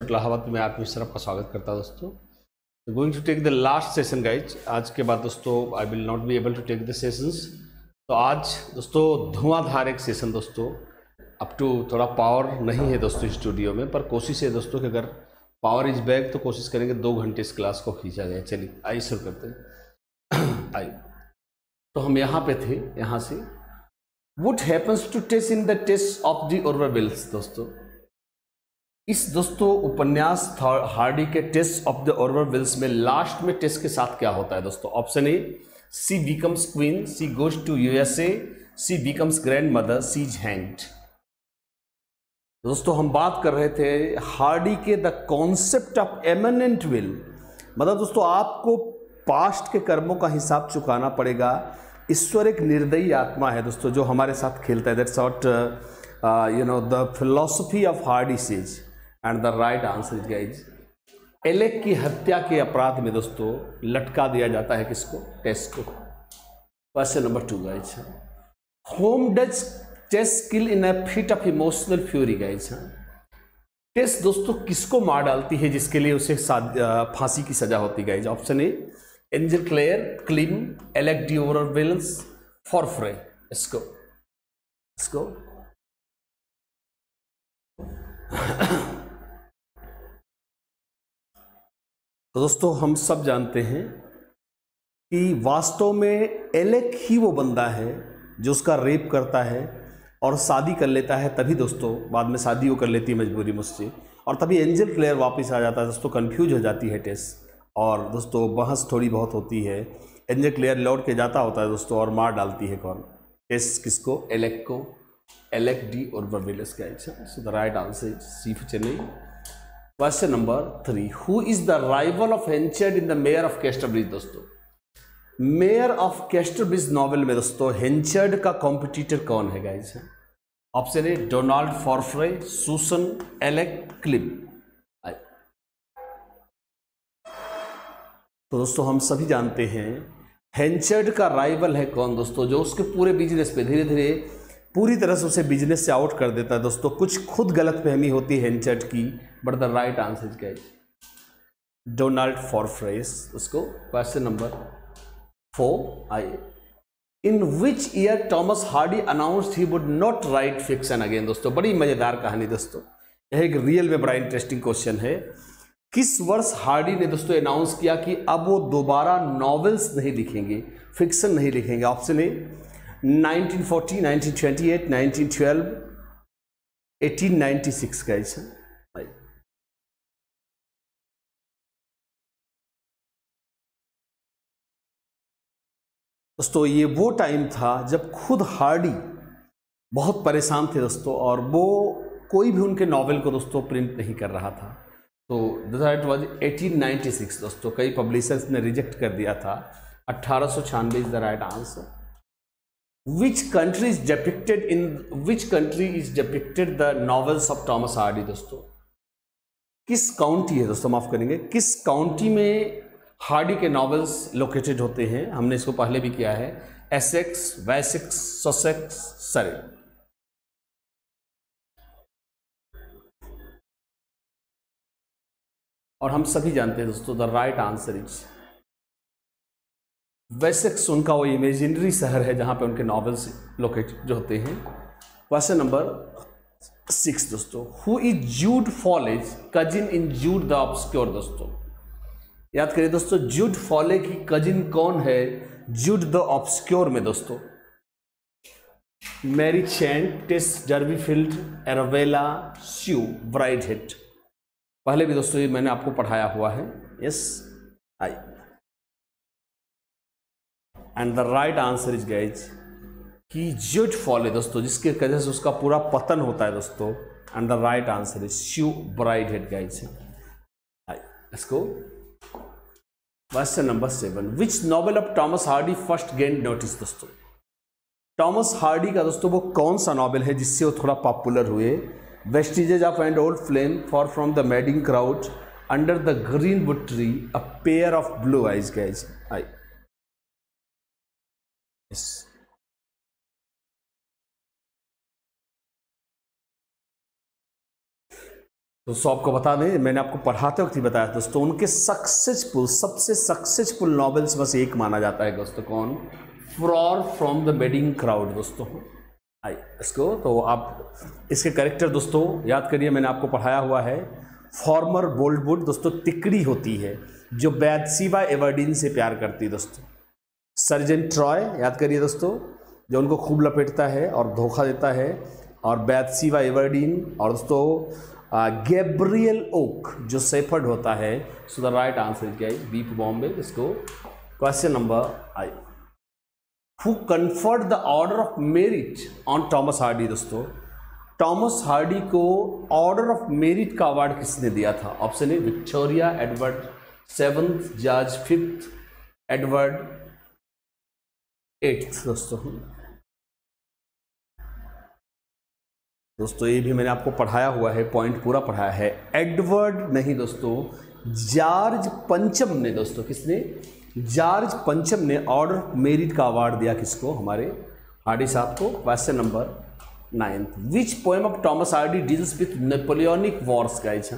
इलाहाबाद में आप मिश्रा का स्वागत करता हूँ दोस्तों। Going to take the last session guys आज के बाद दोस्तों I will not be able to take the sessions तो आज दोस्तों, धुआंधार एक सेशन दोस्तों। अप टू थोड़ा पावर नहीं है दोस्तों स्टूडियो में, पर कोशिश है दोस्तों कि अगर पावर इज़ बैक तो कोशिश करेंगे दो घंटे इस क्लास को खींचा जाए। चलिए, आइए शुरू करते हैं। आइए। तो हम यहाँ पे थे, यहाँ से। What happens to Tess in the Tess of the Urbervilles दोस्तों? इस दोस्तों उपन्यास हार्डी के टेस्ट ऑफ़ द ओरवेल्स में लास्ट में टेस्ट के साथ क्या होता है दोस्तों? Option A, she becomes queen, she goes to USA, she becomes grand mother she is दोस्तों, हम बात कर रहे थे हार्डी के the concept of immanent will. मतलब दोस्तों, आपको पास्ट के कर्मों का हिसाब चुकाना पड़ेगा। ईश्वर एक निर्दयी आत्मा है दोस्तों, जो हमारे साथ खेलता है। That's what you know the philosophy of Hardy says and the right answer is guys Alec की हत्या के अपराध में दोस्तों, लटका दिया जाता है किसको? टेस्ट को। Question number two guys whom does Tess kill in a fit of emotional fury guys Tess दोस्तों किसको मार डालती है जिसके लिए उसे फांसी की सजा होती guys option A Angel Clare Clym Alec Wills Farfrae इसको इसको तो दोस्तों, हम सब जानते हैं कि वास्तव में एलेक ही वो बंदा है जो उसका रेप करता है और शादी कर लेता है। तभी दोस्तों, बाद में शादी वो कर लेती है मजबूरी मुझसे। और तभी एंजल क्लेयर वापस आ जाता है। दोस्तों कंफ्यूज हो जाती है टेस। और दोस्तों, बहस थोड़ी बहुत होती है। एंजल क्लेयर लौट के जाता होता है दोस्तों और मार डालती है कौन? टेस किसको? एलेक को। एलेक डी और बर्बिलस का answer. So the right answer C Chennai question number three who is the rival of Henchard in the Mayor of Casterbridge दोस्तों? मेयर ऑफ़ कैस्टरब्रिज नॉवल में दोस्तों हेंचर्ड का कॉम्पिटिटर कौन है guys option A Donald Farfrae Susan Alec Clym तो दोस्तों, हम सभी जानते हैं हेंचर्ड का राइवल है कौन, दोस्तों? जो उसके पूरे बिज़नेस पे धीरे धीरे पूरी तरह से उसे बिज़नेस से आउट कर देता है, दोस्तों। कुछ खुद गलत फहमी होती है हेंचर्ड की। But the right answer is guys Donald Farfrae's उसको question number four I in which year Thomas Hardy announced he would not write fiction again दोस्तों? बड़ी मज़ेदार कहानी दोस्तों। यह एक रियल में बड़ा इंटरेस्टिंग क्वेश्चन है। किस वर्ष हार्डी ने दोस्तों अनाउंस किया कि अब वो दोबारा नॉवेल्स नहीं लिखेंगे फिक्शन नहीं लिखेंगे? ऑप्शन ए 1940, 1928, 1912, 1896 का दोस्तों, ये वो टाइम था जब खुद हार्डी बहुत परेशान थे दोस्तों और वो कोई भी उनके नावल को दोस्तों प्रिंट नहीं कर रहा था। तो दैट वाज 1896 दोस्तों, कई पब्लिशर्स ने रिजेक्ट कर दिया था। अट्ठारह सौ छियानवे is the right answer which country is depicted in, which country is depicted the novels of Thomas Hardy दोस्तों? किस काउंटी है दोस्तों, माफ़ करेंगे, किस काउंटी में हार्डी के नॉवेल्स लोकेटेड होते हैं। हमने इसको पहले भी किया है। एसेक्स, वैसेक्स, सोसेक्स, सरे। और हम सभी जानते हैं दोस्तों, the right answer is. Wessex उनका वो इमेजिनरी शहर है जहाँ पे उनके नॉवेल्स लोकेट जो होते हैं। क्वेश्चन नंबर सिक्स दोस्तों। Who is Jude Fawley's cousin in Jude the Obscure दोस्तों। याद करिए दोस्तों जूड फॉले की कजिन कौन है? जूड द ऑब्सक्योर में दोस्तों। मैरी चैन, टेस एरोवेला, स्यू ब्राइड हेड पहले भी दोस्तों, ये मैंने आपको पढ़ाया हुआ है। Yes I and the right answer is guys कि जुट फॉल दोस्तों, जिसके वजह से उसका पूरा पतन होता है दोस्तों and the right answer is Sue Bridehead guys इसको question number seven which novel of Thomas Hardy first gained notice दोस्तों टॉमस हार्डी का दोस्तों, वो कौन सा नॉवल है जिससे वो थोड़ा पॉपुलर हुए? Vestiges of and old flame far from the madding crowd under the green wood tree a pair of blue eyes guys आई दोस्तों आपको बता दें, मैंने आपको पढ़ाते वक्त ही बताया, दोस्तों, उनके सक्सेसफुल सबसे सक्सेसफुल नॉवेल्स बस एक माना जाता है, दोस्तों, कौन? Far from the madding crowd दोस्तों। आई, इसको तो आप, इसके करेक्टर दोस्तों, याद करिए, मैंने आपको पढ़ाया हुआ है फॉर्मर बोल्डवुड दोस्तों, तिकड़ी होती है, जो बैदसीवा एवर्डीन से प्यार करती दोस्तों। सर्जन ट्रॉय याद करिए, दोस्तों, जो उनको खूब लपेटता है और धोखा देता है, और बैदसीवा एवर्डीन और दोस्तों गैब्रियल ओक जो सेफर्ड होता है सो द राइट आंसर क्या है? बीप बॉम्बे इसको question number I who conferred the order of merit on Thomas Hardy दोस्तों? टॉमस हार्डी को ऑर्डर ऑफ़ मेरिट का अवार्ड किसने दिया था? Option A Victoria Edward seventh George fifth Edward eighth दोस्तों। दोस्तों, ये भी मैंने आपको पढ़ाया हुआ है पॉइंट पूरा पढ़ाया है। एडवर्ड नहीं दोस्तों, जॉर्ज पंचम ने दोस्तों, किसने? जॉर्ज पंचम ने ऑर्डर मेरिट का अवार्ड दिया किसको? हमारे हार्डी साहब को question number ninth which poem of Thomas Hardy deals with Napoleonic wars guys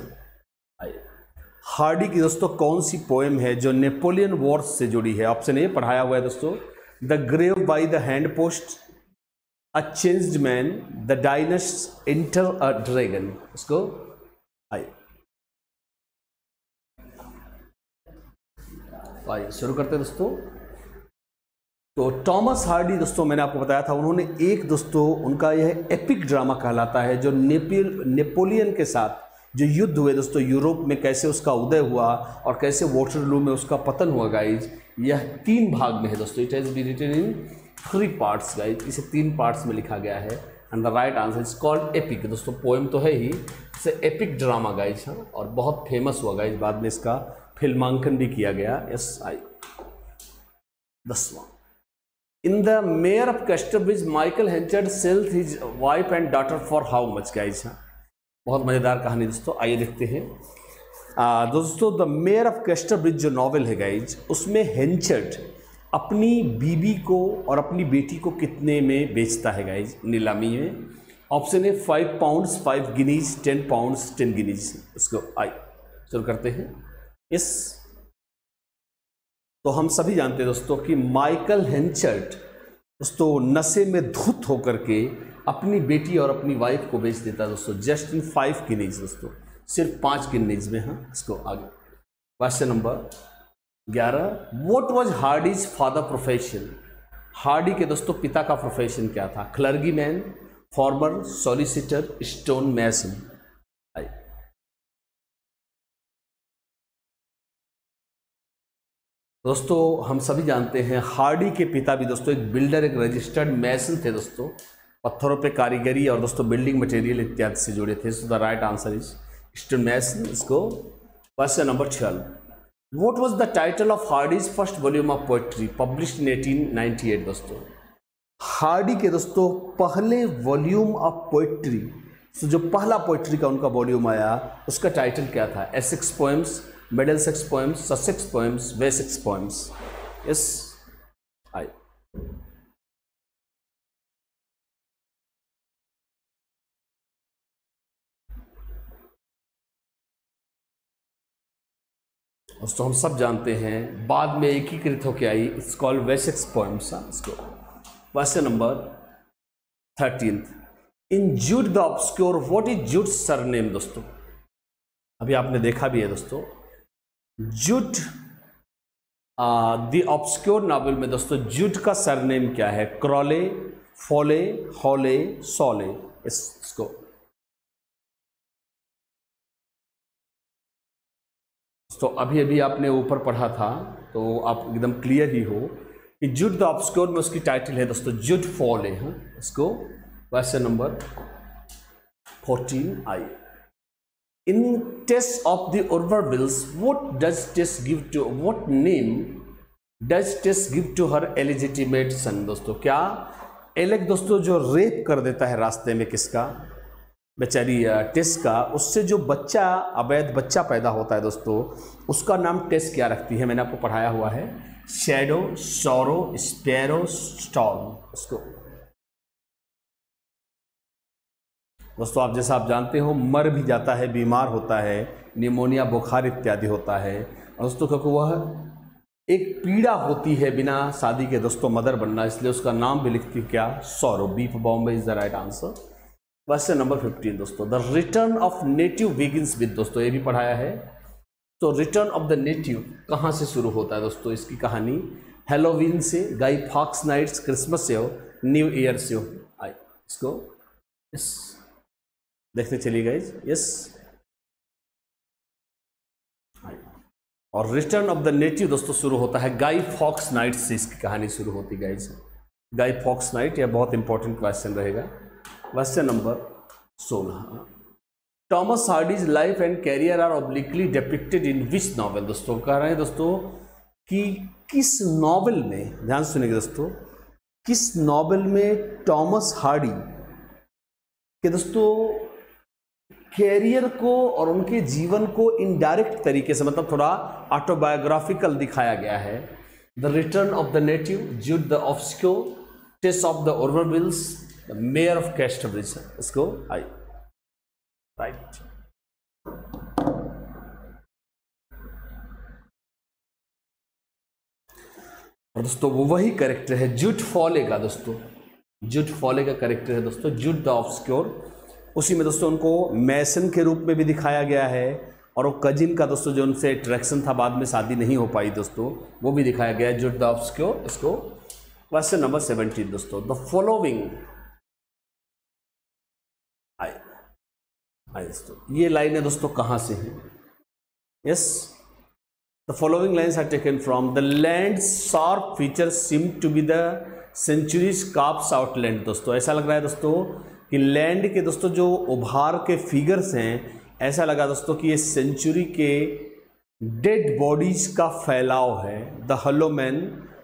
Hardy की दोस्तों, कौन सी पोएम है जो नेपोलियन वॉर्स से जुड़ी है? ऑप्शन ए पढ़ाया हुआ है दोस्तों। The grave by the handpost a changed man the dynast enter a dragon उसको आइए आइए शुरू करते दोस्तों। तो टॉमस हार्डी दोस्तों, मैंने आपको बताया था, उन्होंने एक दोस्तों, उनका यह एपिक ड्रामा कहलाता है, जो नेपियल नेपोलियन के साथ जो युद्ध हुए दोस्तों, यूरोप में कैसे उसका उदय हुआ और कैसे वॉटरलू में उसका पतन हुआ गाइज़ यह तीन भाग में है दोस्तों। It has be written in three parts guys इसे तीन पार्ट्स में लिखा गया है। And the right answer is called epic दोस्तों पोएम तो है ही। इसे एपिक ड्रामा गाइज़ हाँ। और बहुत फ़ेमस हुआ गाइज़ बाद में इसका फिल्मांकन भी किया गया। एस आई दसवा in the Mayor of Casterbridge Michael Henchard sells his wife and daughter for how much guys हाँ? बहुत मज़ेदार कहानी, दोस्तों। आइए देखते हैं। दोस्तों द मेयर ऑफ़ कैस्टरब्रिज जो नॉवल है गाइज़ उसमें हेंचर्ड अपनी बीबी को और अपनी बेटी को कितने में बेचता है गाइज़ नीलामी में। ऑप्शन है five pounds five guineas ten pounds ten guineas इसको आई शुरू करते हैं। इस तो हम सभी जानते हैं दोस्तों कि माइकल हेंचर्ट दोस्तों नशे में धुत होकर के अपनी बेटी और अपनी वाइफ को बेच देता है दोस्तों। जस्ट इन फाइव गिनीज दोस्तों। सिर्फ़ पाँच गिनीज में हाँ इसको आगे। क्वेश्चन नंबर ग्यारह what was Hardy's father profession Hardy के दोस्तों, पिता का प्रोफेशन क्या था? Clergy man farmer solicitor stone मैसन दोस्तों, हम सभी जानते हैं हार्डी के पिता भी दोस्तों, एक बिल्डर एक रजिस्टर्ड मैसन थे दोस्तों। पत्थरों पे कारीगरी और दोस्तों बिल्डिंग मटेरियल इत्यादि से जुड़े थे। So the right answer is stonemason इसको question number twelve What was the title of Hardy's first volume of poetry, published in 1898 दोस्तों? हार्डी के दोस्तों, पहले वॉल्यूम ऑफ़ पोइट्री सो जो पहला पोइट्री का उनका वॉल्यूम आया, उसका टाइटल क्या था? Essex poems Middlesex poems Sussex poems Wessex poems yes आई दोस्तों हम सब जानते हैं। बाद में एकीकृत होकर आई इट्स कॉल्ड वेसेक्स पोएम्स इसको। Question number thirteen in Jude the Obscure what is Jude surname दोस्तों? अभी आपने देखा भी है, दोस्तों। जूट द ऑब्सक्योर नावल में, दोस्तों जूट का सरनेम क्या है? क्रॉले फॉले हॉले सोले इसको। तो अभी अभी आपने ऊपर पढ़ा था तो आप एकदम क्लियर ही हो कि जुड द ऑब्सक्योर में उसकी टाइटल है दोस्तों जुड फॉल है हाँ? इसको question number fourteen I. In Tess of the Urbervilles what does Tess give to what name does Tess give to her illegitimate son दोस्तों? क्या? एलेक दोस्तों, जो रेप कर देता है रास्ते में किसका? बेचारी टेस का, उससे जो बच्चा, अवैध बच्चा पैदा होता है दोस्तों, उसका नाम टेस क्या रखती है? मैंने आपको पढ़ाया हुआ है। शेडो सौरो स्पेरो स्टॉर्म उसको दोस्तों, आप जैसा आप जानते हो, मर भी जाता है, बीमार होता है, निमोनिया, बुखार इत्यादि होता है। दोस्तों, क्योंकि वह एक पीड़ा होती है बिना शादी के दोस्तों, मदर बनना, इसलिए उसका नाम भी लिखती क्या? Sorrow B for Bombay is the right answer. Question number fifteen दोस्तों। The return of native begins with दोस्तों, ये भी पढ़ाया है। तो रिटर्न ऑफ़ द नेटिव कहाँ से शुरू होता है दोस्तों इसकी कहानी? हेलोवीन से गाई फॉक्स नाइट्स क्रिसमस से हो न्यू ईयर से हो। आई इसको यस देखते चलिए गाइज़ यस और रिटर्न ऑफ़ द नेटिव दोस्तों शुरू होता है गाई फॉक्स नाइट से इसकी कहानी शुरू होती गाइज़ गाई फॉक्स नाइट यह बहुत इंपॉर्टेंट क्वेश्चन रहेगा। क्वेश्चन नंबर सोलह। Thomas Hardy's life and career are obliquely depicted in which novel दोस्तों, कह रहे हैं दोस्तों कि किस नॉवल में, ध्यान सुनेंगे दोस्तों, किस नॉवल में टॉमस हार्डी के दोस्तों कैरियर को और उनके जीवन को इनडायरेक्ट तरीके से मतलब थोड़ा ऑटोबायोग्राफिकल दिखाया गया है? The return of the native Jude the Obscure Tess of the Urbervilles the Mayor of Casterbridge इसको आई राइट और दोस्तों, वो वही करेक्टर है जुट फॉले का दोस्तों। जुट फॉले का करेक्टर है दोस्तों जुट द ऑफस्क्योर उसी में दोस्तों, उनको मैसन के रूप में भी दिखाया गया है। और वो कजिन का दोस्तों, जो उनसे अट्रैक्शन था, बाद में शादी नहीं हो पाई दोस्तों, वो भी दिखाया गया है जुट द ऑफस्क्योर इसको क्वेश्चन नंबर सेवनटीन दोस्तों। द फॉलोइंग दोस्तों। ये लाइन है दोस्तों कहाँ से है? Yes The following lines are taken from the land's sharp features seem to be the centuries carps outland दोस्तों। ऐसा लग रहा है दोस्तों कि लैंड के दोस्तों जो उभार के फिगर्स हैं, ऐसा लगा दोस्तों कि ये सेंचुरी के डेड बॉडीज का फैलाव है। The hollow man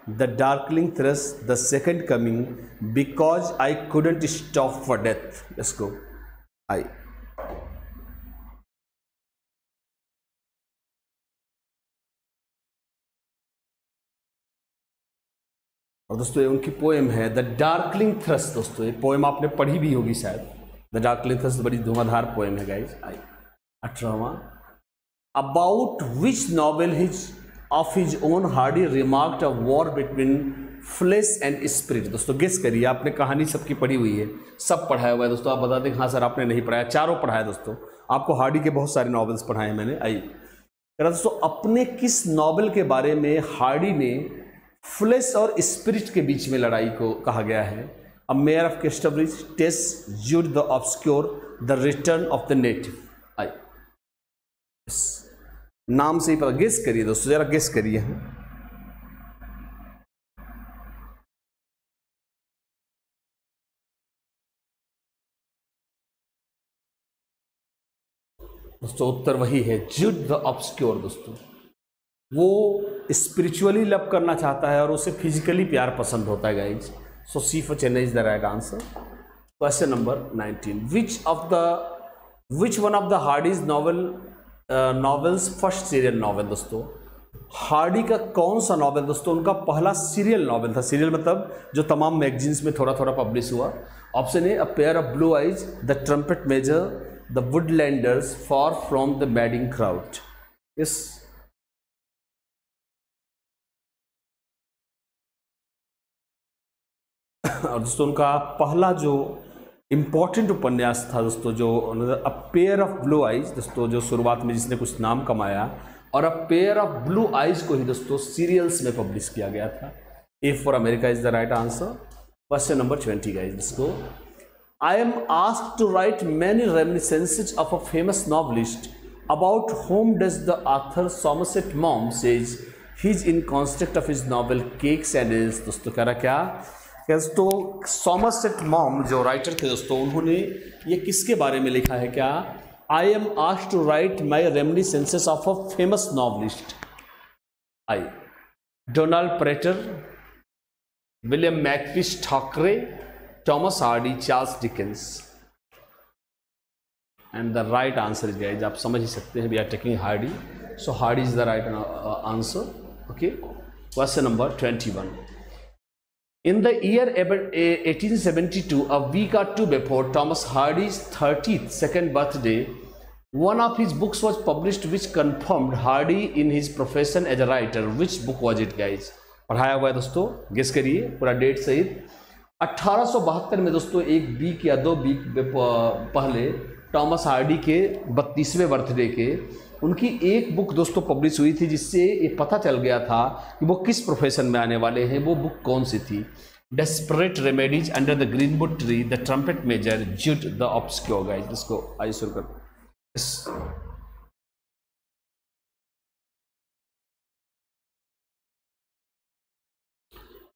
the darkling thrush the second coming because I couldn't stop for death इसको आई और दोस्तों, ये उनकी पोएम है द डार्कलिंग थ्रस दोस्तों। ये पोएम आपने पढ़ी भी होगी शायद। द डार्कलिंग थ्रस बड़ी धुआंधार पोएम है गाइज़ आई अठारहवा। About which novel his of his own Hardy remarked a war between flesh and spirit दोस्तों गेस करिए, आपने कहानी सबकी पढ़ी हुई है। सब पढ़ाया हुआ है, दोस्तों। आप बता दें हाँ सर, आपने नहीं पढ़ाया। चारों पढ़ाया, दोस्तों। आपको हार्डी के बहुत सारे नॉवेल्स पढ़ाए हैं मैंने। आई दोस्तों, अपने किस नॉवल के बारे में हार्डी ने फ्लेश और स्पिरिट के बीच में लड़ाई को कहा गया है। A Mayor of Casterbridge Tess Jude the Obscure the return of the native आई नाम से ही पता गेस करिए दोस्तों, जरा गेस करिए। दोस्तों, उत्तर वही है जुड द ऑब्सक्योर दोस्तों। वो स्पिरिचुअली लव करना चाहता है और उसे फिजिकली प्यार पसंद होता है guys so C for Chennai is the right answer question number nineteen which of the which one of the Hardy's novel novels first serial novel दोस्तों? हार्डी का कौन सा नॉवल दोस्तों? उनका पहला सीरियल नॉवल था। सीरियल मतलब जो तमाम मैगजीन्स में थोड़ा थोड़ा पब्लिश हुआ। Option A a pair of blue eyes the trumpet major the woodlanders far from the madding crowd इस और दोस्तों, उनका पहला जो इंपॉर्टेंट उपन्यास था दोस्तों, जो a pair of blue eyes दोस्तों, जो शुरुआत में जिसने कुछ नाम कमाया, और a pair of blue eyes को ही दोस्तों सीरियल्स में पब्लिश किया गया था। A for America is the right answer question number twenty guys दोस्तों। I am ask to write many reminiscences of a famous novelist about whom does the author Somerset Maugham says his in construct of his novel cakes and दोस्तों, कह रहा क्या? दोस्तों Somerset mom जो writer थे दोस्तों, उन्होंने ये किसके बारे में लिखा है क्या? I am asked to write my reminiscences of a famous novelist I Donald Prater William Makepeace Thackeray Thomas Hardy Charles Dickens and the right answer is guys आप समझ ही सकते हैं we are taking Hardy so Hardy is the right answer okay question number twenty one In the year 1872, a week or two before Thomas Hardy's 30th second birthday, one of his books was published which confirmed Hardy in his profession as a writer. Which book was it, guys? पढ़ाया हुआ है दोस्तों guess करिए पूरा date सहित अट्ठारह में दोस्तों एक वीक या दो वीक पहले टॉमस हार्डी के बत्तीसवें बर्थडे के उनकी एक बुक दोस्तों पब्लिश हुई थी, जिससे ये पता चल गया था कि वो किस प्रोफेशन में आने वाले हैं, वो बुक कौन सी थी? Desperate remedies under the green wood tree the trumpet major Jude the Obscure guys जिसको आइए शुरू कर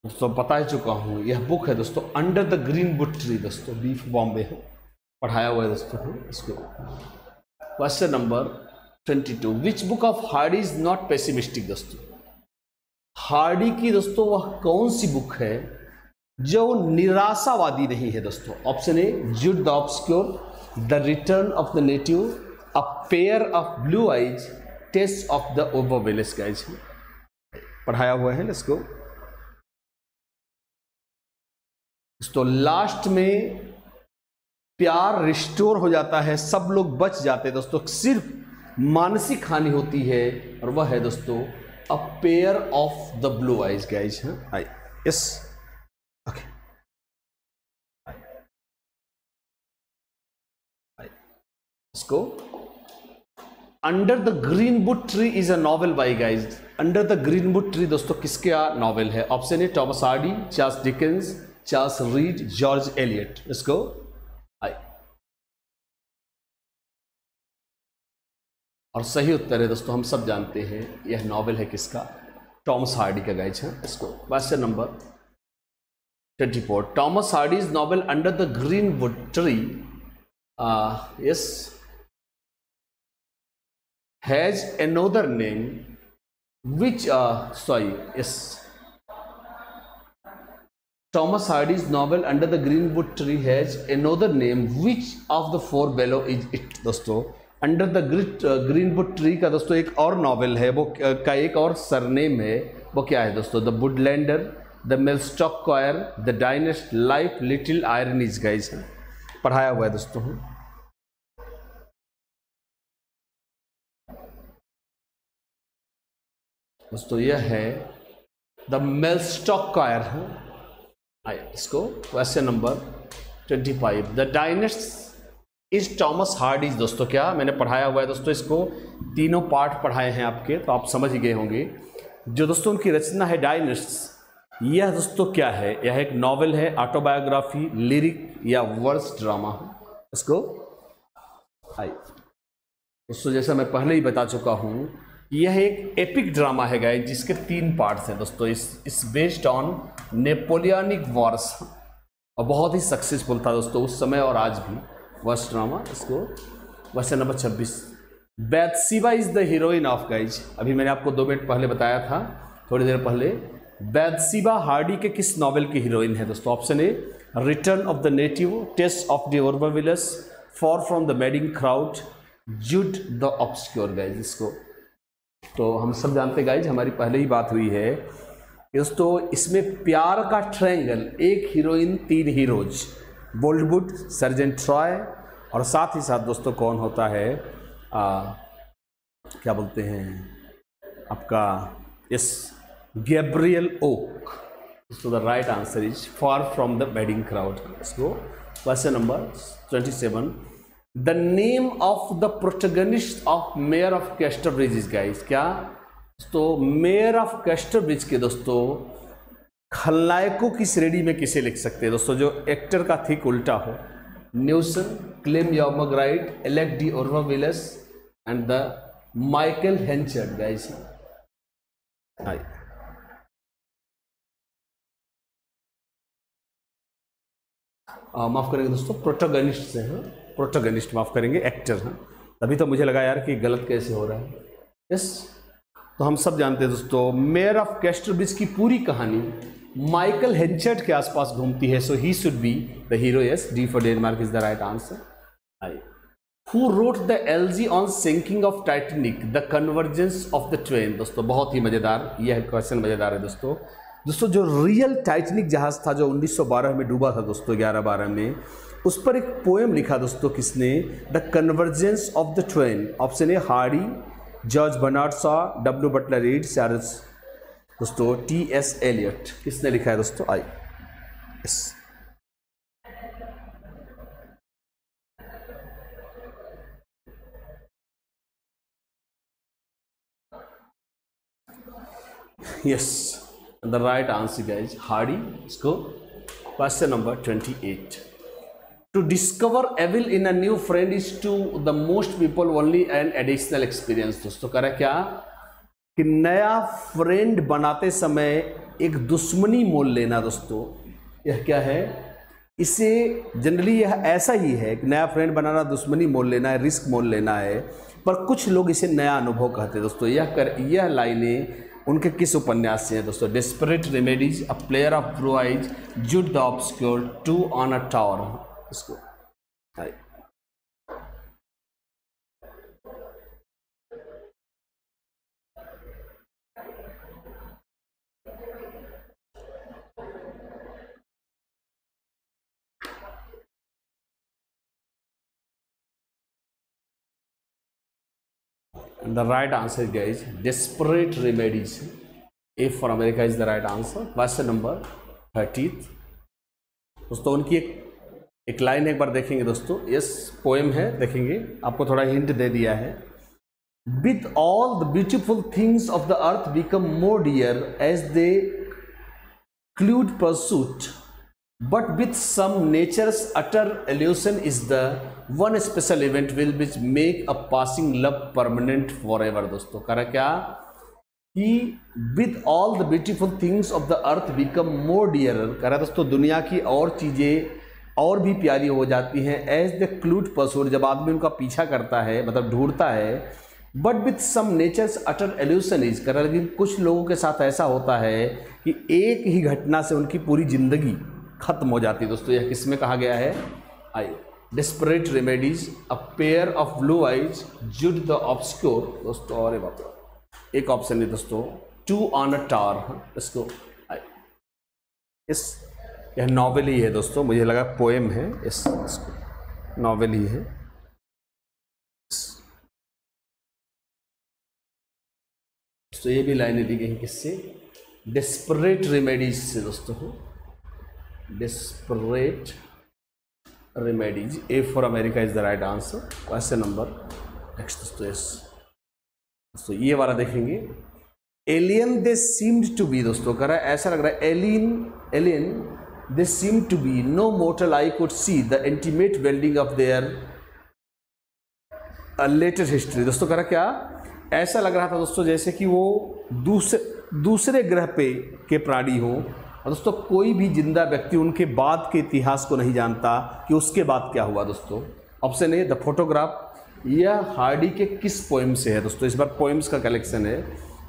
दोस्तों, बता ही चुका हूँ, यह बुक है दोस्तों under the green wood tree दोस्तों बीफ बॉम्बे है। पढ़ाया हुआ है दोस्तों, इसको। Question number twenty two which book of Hardy is not pessimistic दोस्तों? हार्डी की दोस्तों, वह कौन सी बुक है जो निराशावादी नहीं है, दोस्तों? Option A Jude the Obscure the return of the native a pair of blue eyes Tess of the Urbervilles guys पढ़ाया हुआ है लेट्स गो तो लास्ट में प्यार रिस्टोर हो जाता है, सब लोग बच जाते हैं, दोस्तों, सिर्फ़ मानसिक हानि होती है, और वह है दोस्तों a pair of the blue eyes guys है? आई यस ओके इसको under the green wood tree is a novel by guys under the green wood tree दोस्तों, किसके नॉवेल है? Option A Thomas Hardy Charles Dickens Charles Reade George Eliot इसको और सही उत्तर है दोस्तों, हम सब जानते हैं यह नॉवेल है किसका टॉमस हार्डी का गाइज़ है इसको question number twenty four Thomas Hardy's novel under the green wood tree yes has another name which sorry yes Thomas Thomas Hardy's novel Under the Greenwood Tree has another name. Which of the four below is it? दोस्तों under the grit green wood tree का दोस्तों एक और novel है, वो का एक और सरनेम है, वो क्या है दोस्तों? The woodlander the Mellstock choir the dynast life little iron is guys है पढ़ाया हुआ है दोस्तों। दोस्तों, यह है द मेलस्टॉक क्वायर है इसको question number twenty five the dynast is Thomas Hardy's दोस्तों, क्या मैंने पढ़ाया हुआ है दोस्तों इसको? तीनों पार्ट पढ़ाए हैं आपके तो आप समझ गए होंगे। जो दोस्तों उनकी रचना है डायनिस्ट यह दोस्तों क्या है? यह एक नॉवल है ऑटोबायोग्राफी लिरिक या वर्स ड्रामा। इसको, आई, दोस्तों जैसा मैं पहले ही बता चुका हूँ, यह एक एपिक ड्रामा है गाय जिसके तीन पार्ट्स हैं दोस्तों। इस इस बेस्ड ऑन नेपोलियनिक वॉर्स और बहुत ही सक्सेसफुल था दोस्तों उस समय और आज भी। वर्ष ड्रामा इसको क्वेश्चन नंबर छब्बीस. Bathsheba is the heroine of guys अभी मैंने आपको दो मिनट पहले बताया था, थोड़ी देर पहले. बैदसीबा हार्डी के किस नॉवेल की हीरोइन है? दोस्तों option A return of the native Tess of the Urbervilles far from the madding crowd Jude the Obscure guys इसको. तो हम सब जानते गाइज़ हमारी पहले ही बात हुई है दोस्तों, इसमें प्यार का ट्रैंगल एक हीरोइन तीन हीरोज बोल्डवुड सर्जेंट ट्रॉय और साथ ही साथ दोस्तों कौन होता है आ, क्या बोलते हैं आपका इस Gabriel Oak. So the right answer is far from the madding crowd इसको question number twenty seven the name of the protagonist of mayor of Casterbridge is guys क्या? तो मेयर ऑफ़ कैस्टर ब्रिज के दोस्तों खलनायकों की श्रेणी में किसे लिख सकते हैं? दोस्तों, जो एक्टर का थिक उल्टा हो। न्यूसन, क्लेम योमग्राइट एलेक्ट डी ओरविलस and the Michael Henchard guys माफ़ करेंगे दोस्तों, प्रोटोगनिस्ट से हैं। प्रोटोगनिस्ट माफ़ करेंगे, एक्टर हैं। तभी तो मुझे लगा यार कि गलत कैसे हो रहा है। यस तो हम सब जानते हैं दोस्तों, मेयर ऑफ़ कैस्टर ब्रिज की पूरी कहानी माइकल हेंचर्ट के आसपास घूमती है so he should be the hero yes D for Denmark is the right answer I who wrote the elegy on sinking of Titanic the convergence of the twain दोस्तों, बहुत ही मज़ेदार, यह क्वेश्चन मज़ेदार है दोस्तों. दोस्तों, जो रियल टाइटनिक जहाज़ था, जो 1912 में डूबा था दोस्तों 11 बारह में, उस पर एक पोएम लिखा दोस्तों किसने? The convergence of the twain option A Hardy George Bernard Shaw W Butler Reed Charles दोस्तों टी एस एलियट किसने लिखा है दोस्तों I S yes right answer guys hardy let's go question number 28 to discover evil in a new friend is to the most people only an additional experience दोस्तों कह रहा क्या कि नया फ्रेंड बनाते समय एक दुश्मनी मोल लेना दोस्तों, यह क्या है? इसे जनरली यह ऐसा ही है कि नया फ्रेंड बनाना दुश्मनी मोल लेना है रिस्क मोल लेना है, पर कुछ लोग इसे नया अनुभव कहते हैं दोस्तों। यह कर, यह लाइनें उनके किस उपन्यास से हैं दोस्तों? Desperate remedies a pair of eyes Jude the obscure two on a tower इसको। The right answer answer is desperate remedies. If for america is the right answer. Question number 30 दोस्तों, उनकी एक एक लाइन एक बार देखेंगे दोस्तों। यस पोएम है, देखेंगे। आपको थोड़ा हिंट दे दिया है। With all the beautiful things of the earth become more dear as they elude pursuit but with some nature's utter illusion is the one special event will which make a passing love permanent forever दोस्तों करा क्या कि with all the beautiful things of the earth become more dearer करा दोस्तों दुनिया की और चीज़ें और भी प्यारी हो जाती हैं एज द क्लूड पसूर जब आदमी उनका पीछा करता है मतलब ढूंढता है but with some nature's utter elusion is कर लेकिन कुछ लोगों के साथ ऐसा होता है कि एक ही घटना से उनकी पूरी ज़िंदगी खत्म हो जाती है। दोस्तों, यह किसमें कहा गया है? I desperate remedies a pair of blue eyes Jude the obscure दोस्तों और बात एक ऑप्शन है दोस्तों। टू ऑन अ टार इसको इस, यह नॉवेल ही है दोस्तों। मुझे लगा पोएम है। इस, इसको नॉवेल ही है। तो ये भी लाइनें दी गई किससे? डिस्परेट रेमेडीज से दोस्तों। Desperate remedies. A for america is the right answer. Question number, next दोस्तों yes दोस्तों, ये वाला देखेंगे। Alien they seemed to be दोस्तों कह रहा है ऐसा लग रहा है alien alien they seem to be no mortal I could see the intimate welding of their later history दोस्तों कह रहा क्या? ऐसा लग रहा था, दोस्तों, जैसे कि वो दूसरे दूसरे ग्रह पे, के प्राणी हों और दोस्तों, कोई भी ज़िंदा व्यक्ति उनके बाद के इतिहास को नहीं जानता कि उसके बाद क्या हुआ, दोस्तों। Option A, the photograph. यह हार्डी के किस पोइम से है, दोस्तों? इस बार पोइम्स का कलेक्शन है।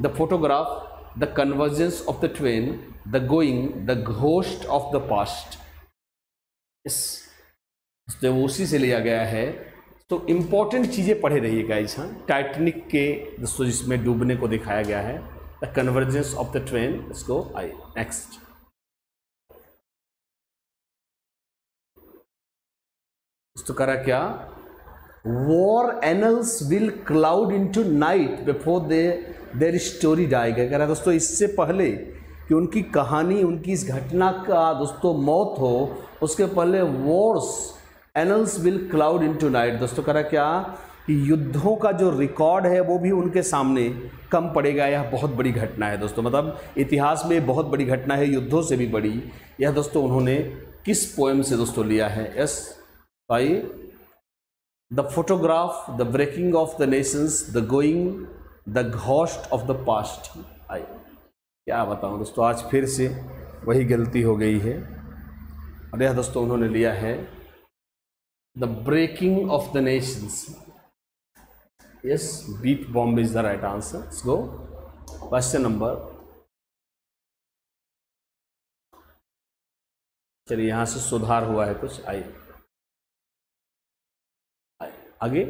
The photograph, the convergence of the twain the going, the ghost of the past. इस उसी से लिया गया है। तो इंपॉर्टेंट चीज़ें पढ़े रहिएगा इस हाँ। टाइटनिक के, दोस्तों, जिसमें डूबने को दिखाया गया है। The convergence of the twain इसको आई नेक्स्ट तो करा क्या? War annals will cloud into night before they their story डाएगा कह रहा दोस्तों, इससे पहले कि उनकी कहानी, उनकी इस घटना का, दोस्तों, मौत हो, उसके पहले war's annals will cloud into night दोस्तों करा क्या? कि युद्धों का जो रिकॉर्ड है, वो भी उनके सामने कम पड़ेगा। यह बहुत बड़ी घटना है, दोस्तों। मतलब इतिहास में बहुत बड़ी घटना है, युद्धों से भी बड़ी। यह, दोस्तों, उन्होंने किस पोएम से, दोस्तों, लिया है? यस आइए the photograph the breaking of the nations the going the ghost of the past आइए क्या बताऊँ दोस्तों, आज फिर से वही गलती हो गई है। यह दोस्तों उन्होंने लिया है the breaking of the nations yes B Bombay is the right answer go question number चलिए, यहाँ से सुधार हुआ है कुछ। आइए। आगे।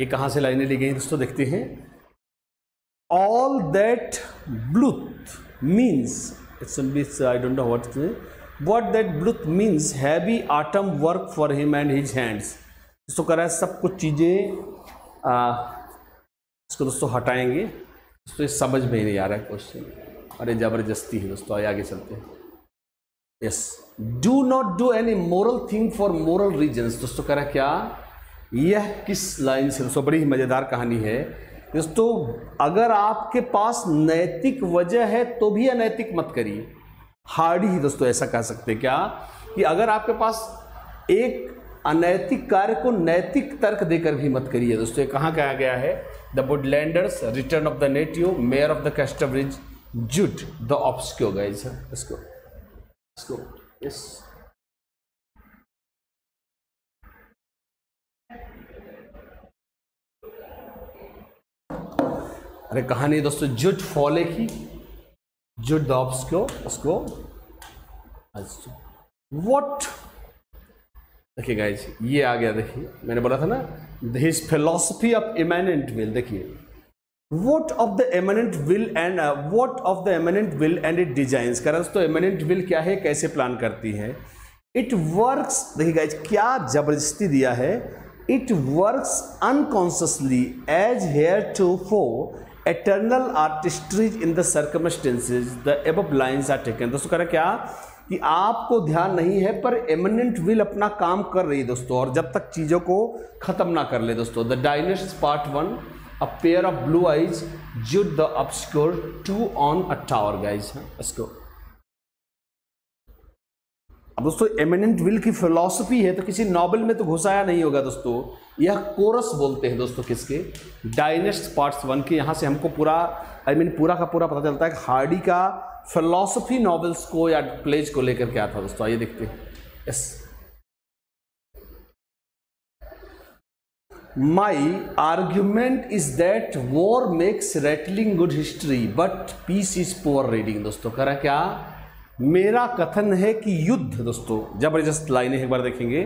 ये कहाँ से लाइनें ली गई दोस्तों, देखते हैं। All that ब्लूथ means I don't know what to what that Bluth means, heavy atom work for him and his hands दोस्तों कह रहा है सब कुछ चीज़ें इसको दोस्तों हटाएँगे। दोस्तों, ये समझ में ही नहीं आ रहा है क्वेश्चन अरे, ज़बरदस्ती है दोस्तों आगे चलते हैं। Yes do not do any moral thing for moral reasons दोस्तों कह रहा है क्या? यह किस लाइन से? दोस्तों, बड़ी ही मज़ेदार कहानी है। दोस्तों, अगर आपके पास नैतिक वजह है तो भी अनैतिक मत करिए। हार्ड ही, दोस्तों, ऐसा कह सकते क्या? कि अगर आपके पास एक अनैतिक कार्य को नैतिक तर्क देकर भी मत करिए। दोस्तों कहाँ कहा गया है? The woodlanders return of the native mayor of the Casterbridge Jude the obscure guys इसको। इसको यस अरे कहानी दोस्तों, जुट फॉले की, जुट द ऑप्सक्यो उसको। वॉट देखिए गाइज़ ये आ गया, देखिए। मैंने बोला था ना his philosophy of immanent will देखिए। What of the immanent will and what of the immanent will and it design कर तो एमिनेंट विल क्या है? कैसे प्लान करती है? इट वर्क्स देखिए गाइज़ क्या ज़बरदस्ती दिया है? It works unconsciously as heretofore eternal artistries in the circumstances the ebb lines are taken दोस्तों कह रहा क्या? कि आपको ध्यान नहीं है, पर एमिनेंट विल अपना काम कर रही है, दोस्तों, और जब तक चीज़ों को ख़त्म ना कर ले, दोस्तों। The dynasts part one pair of blue eyes Jude the obscure two on a tower guys इसको अब दोस्तों एमिनेंट विल की फिलॉसफी है तो किसी नॉवल में तो घुसाया नहीं होगा दोस्तों। यह कोरस बोलते हैं दोस्तों किसके? डायनेस्ट पार्ट्स वन के। यहाँ से हमको पूरा आई I मीन mean, पूरा का पूरा पता चलता है कि हार्डी का फिलॉसफी नॉवेल्स को या प्लेज को लेकर क्या था दोस्तों। आइए देखते हैं। Yes my argument is that war makes rattling good history but peace is poor reading दोस्तों। कह रहा क्या? मेरा कथन है कि युद्ध, दोस्तों। ज़बरदस्त लाइनें एक बार देखेंगे।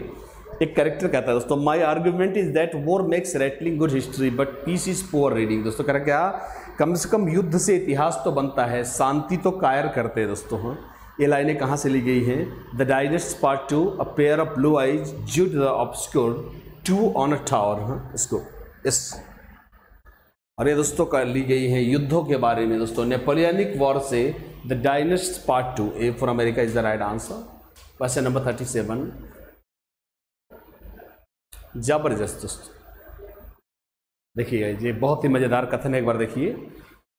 एक करेक्टर कहता है, दोस्तों my argument is that war makes rattling good history but peace is poor reading दोस्तों कह रहा क्या? कम से कम युद्ध से इतिहास तो बनता है, शांति तो कायर करते हैं, दोस्तों हाँ। ये लाइनें कहाँ से ली गई हैं? The dynasts part two a pair of blue eyes Jude the obscure two on a tower हाँ इसको इस और ये दोस्तों का ली गई है युद्धों के बारे में दोस्तों, नेपोलियनिक वॉर से the dynasts part two, A for America is the right answer, question number thirty seven. ज़बरदस्त दोस्तों। देखिए, ये बहुत ही मज़ेदार कथन है, एक बार देखिए।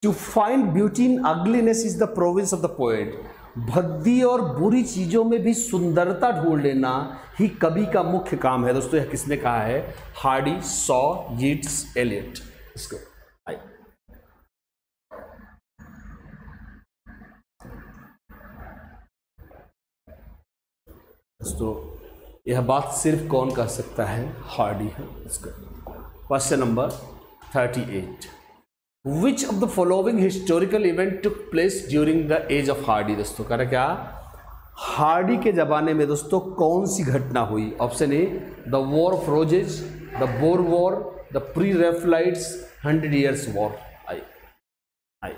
To find beauty in ugliness is the province of the poet भद्दी और बुरी चीज़ों में भी सुंदरता ढूंढ लेना ही कवि का मुख्य काम है। दोस्तों, यह किसने कहा है? Hardy Shaw Yeats Eliot. इसको दोस्तों, यह बात सिर्फ़ कौन कह सकता है? हार्डी है। इसका question number thirty eight. Which of the following historical event took place during the age of Hardy दोस्तों, कह रहा क्या? हार्डी के जमाने में दोस्तों, कौन सी घटना हुई? Option A the war of roses the Boer war the pre Raphaelites hundred years war I I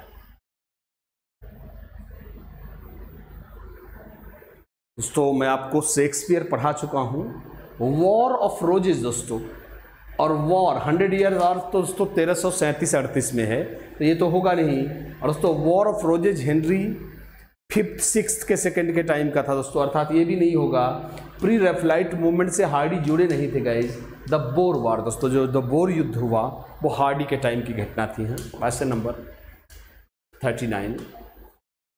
दोस्तों, मैं आपको शेक्सपियर पढ़ा चुका हूँ। वॉर ऑफ़ रोजेज दोस्तों और वॉर हंड्रेड ईयर और तो दोस्तों तेरह सौ सैंतीस अड़तीस में है तो ये तो होगा नहीं। और दोस्तों war of roses Henry fifth six के सेकंड के टाइम का था दोस्तों, अर्थात ये भी नहीं होगा। प्री रेफलाइट मूवमेंट से हार्डी जुड़े नहीं थे गाइज़ द बोर वार दोस्तों, जो द बोर युद्ध हुआ, वो हार्डी के टाइम की घटना थी, हैं। Question number thirty nine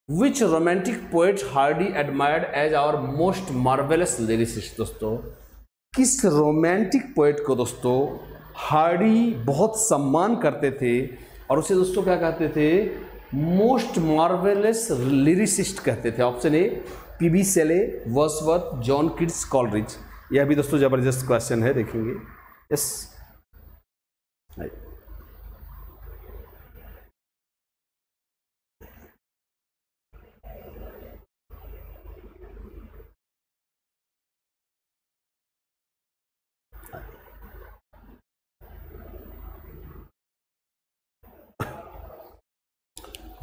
which romantic poet Hardy admired as our most marvellous lyricist दोस्तों? किस रोमांटिक पोइट को दोस्तों हार्डी बहुत सम्मान करते थे और उसे दोस्तों क्या कहते थे? मोस्ट मार्वेलस लिरिसिस्ट कहते थे। Option A P B Shelley Wordsworth John Keats Coleridge यह भी दोस्तों ज़बरदस्त क्वेश्चन है, देखेंगे। यस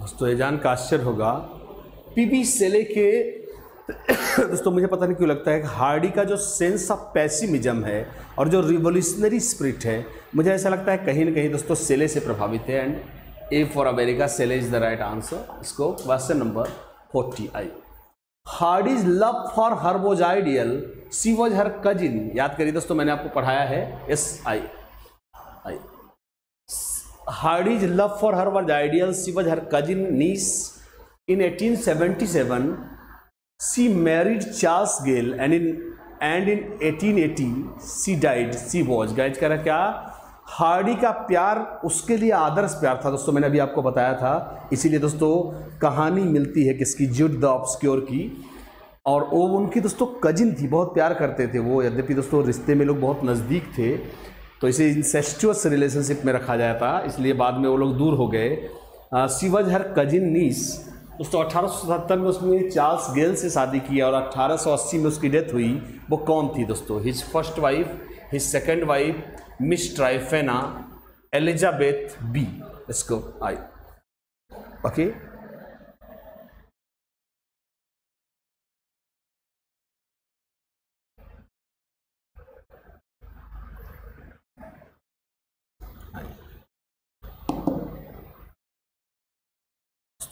दोस्तों, ये जान का आश्चर्य होगा। पीबी सेले के दोस्तों, मुझे पता नहीं क्यों लगता है कि हार्डी का जो सेंस ऑफ़ पैसिमिज्म है और जो रिवोल्यूशनरी स्पिरिट है, मुझे ऐसा लगता है कहीं ना कहीं दोस्तों सेले से प्रभावित है। And A for America Shelley is the right answer इसको question number forty I Hardy's love for her was ideal, she was her cousin. याद करिए दोस्तों, मैंने आपको पढ़ाया है S I I Hardy's love for her was ideal she was her cousin niece in 1877 she married Charles Gale and in and in 1880 she died she was guys कह रहा क्या? हार्डी का प्यार, उसके लिए आदर्श प्यार था दोस्तों, मैंने अभी आपको बताया था। इसीलिए दोस्तों, कहानी मिलती है किसकी? जुड द ऑब्सक्योर की और वो उनकी दोस्तों कजिन थी, बहुत प्यार करते थे वो। यद्यपि दोस्तों, रिश्ते में लोग बहुत नज़दीक थे। तो इसे इंसेस्टुअस रिलेशनशिप में रखा जाता था, इसलिए बाद में वो लोग दूर हो गए। She was her cousin niece दोस्तों अठारह में उसने चार्ल्स गेल से शादी की और 1880 में उसकी डेथ हुई। वो कौन थी दोस्तों? His first wife his second wife Miss Tryphena Elizabeth B इसको आई ओके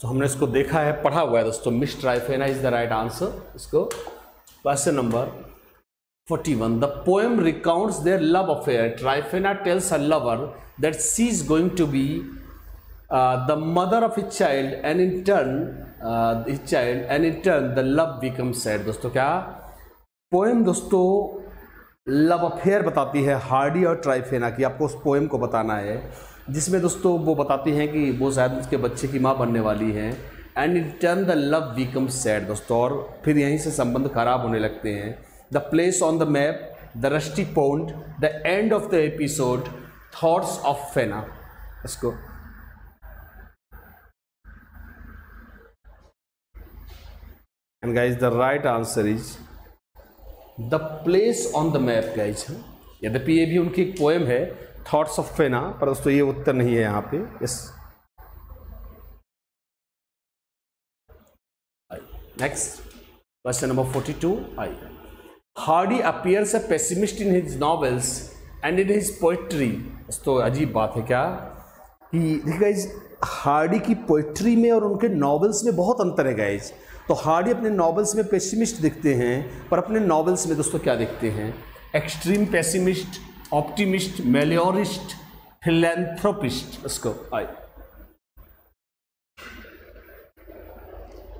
तो हमने इसको देखा है, पढ़ा हुआ है दोस्तों, Miss Tryphena is the right answer इसको। Question number 41 one the poem recounts their love affair Tryphena tells a lover that she is going to be the mother of a child an in turn a child and in turn the love become sad दोस्तों, क्या? Poem दोस्तों love affair बताती है Hardy और Tryphena की। आपको उस poem को बताना है। जिसमें दोस्तों वो बताती हैं कि वो शायद उसके बच्चे की माँ बनने वाली हैं। And it turn the love become sad दोस्तों, और फिर यहीं से संबंध खराब होने लगते हैं। The place on the map the rusty point the end of the episode thoughts of Phena इसको and guys the right answer is the place on the map guys यद्यपि ये भी उनकी एक पोएम है थॉट्स ऑफ़ फेना पर दोस्तों ये उत्तर नहीं है यहाँ पे। Yes next question number forty two I Hardy appears a pessimist in his novels and in his poetry तो अजीब बात है क्या? कि देखिए इस हार्डी की पोइट्री में और उनके नॉवेल्स में बहुत अंतर है गाइज़ तो हार्डी अपने नॉवेल्स में पेसिमिस्ट दिखते हैं, पर अपने नॉवेल्स में दोस्तों क्या दिखते हैं? Extreme pessimist optimist meliorist philanthropist उसको I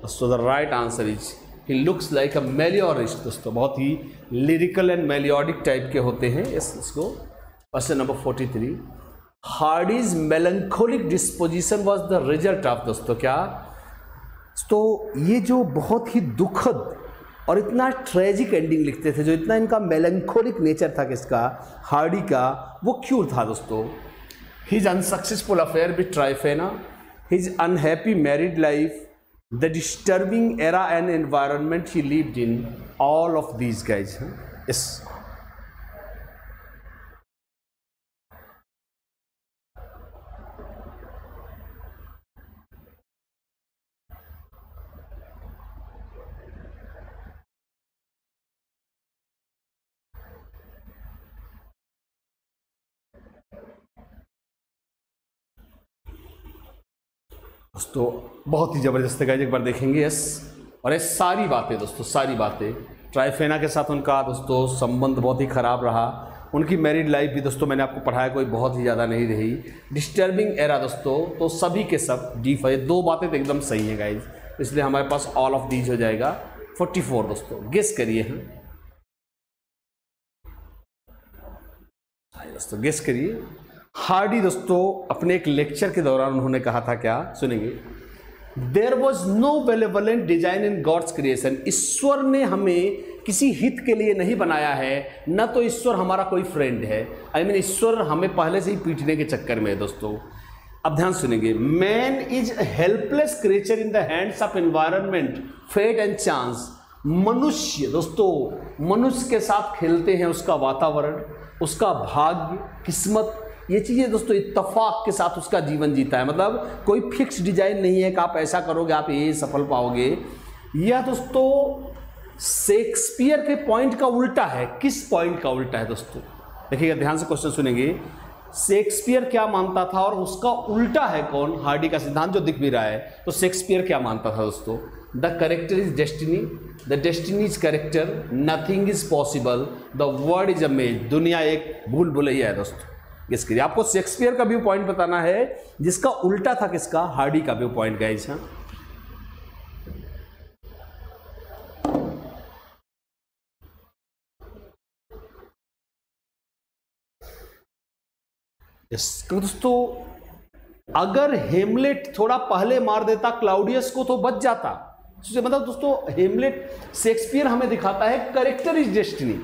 so the right answer is he looks like a meliorist दोस्तों। बहुत ही लिरिकल एंड मेलियोडिक टाइप के होते हैं। इस इसको question number forty three Hardy's melancholic disposition was the result of दोस्तों, क्या? तो ये जो बहुत ही दुखद और इतना ट्रेजिक एंडिंग लिखते थे, जो इतना इनका मेलंकोलिक नेचर था किसका? हार्डी का, वो क्यों था दोस्तों? His unsuccessful affair with Tryphena his unhappy married life the disturbing era and environment he lived in all of these guys huh? दोस्तों, बहुत ही ज़बरदस्त गाइज़ एक बार देखेंगे यस और ये सारी बातें, दोस्तों, सारी बातें। ट्राइफेना के साथ उनका, दोस्तों, संबंध बहुत ही ख़राब रहा। उनकी मैरिड लाइफ भी, दोस्तों, मैंने आपको पढ़ाया, कोई बहुत ही ज़्यादा नहीं रही। डिस्टर्बिंग एरा दोस्तों तो सभी के सब डी फाइव दो बातें तो एकदम सही हैं गाइज़ इसलिए हमारे पास ऑल ऑफ़ दीज हो जाएगा। फोर्टी फोर दोस्तों गेस करिए हम हाँ दोस्तों गेस करिए। हार्डी दोस्तों अपने एक लेक्चर के दौरान उन्होंने कहा था क्या? सुनेंगे। There was no benevolent design in God's creation ईश्वर ने हमें किसी हित के लिए नहीं बनाया है। न तो ईश्वर हमारा कोई फ्रेंड है। आई I मीन mean, ईश्वर हमें पहले से ही पीटने के चक्कर में है दोस्तों। अब ध्यान सुनेंगे। Man is helpless creature in the hands of environment fate and chance मनुष्य दोस्तों मनुष्य के साथ खेलते हैं उसका वातावरण उसका भाग्य किस्मत ये चीज़ें दोस्तों, इत्तफाक के साथ उसका जीवन जीता है। मतलब कोई फिक्स डिज़ाइन नहीं है कि आप ऐसा करोगे, आप ये सफल पाओगे। यह दोस्तों शेक्सपियर के पॉइंट का उल्टा है। किस पॉइंट का उल्टा है दोस्तों? देखिएगा, ध्यान से क्वेश्चन सुनेंगे। शेक्सपियर क्या मानता था और उसका उल्टा है कौन? हार्डी का सिद्धांत जो दिख भी रहा है तो शेक्सपियर क्या मानता था दोस्तों? The character is destiny the destiny is character nothing is possible the world is a maze दुनिया एक भूल भुलैया है दोस्तों। इसके लिए आपको शेक्सपियर का व्यू पॉइंट बताना है, जिसका उल्टा था किसका? हार्डी का व्यू पॉइंट गाइस हाँ। दोस्तों, अगर हेमलेट थोड़ा पहले मार देता क्लाउडियस को तो बच जाता। मतलब दोस्तों हेमलेट शेक्सपियर हमें दिखाता है करेक्टर इज़ डेस्टिनी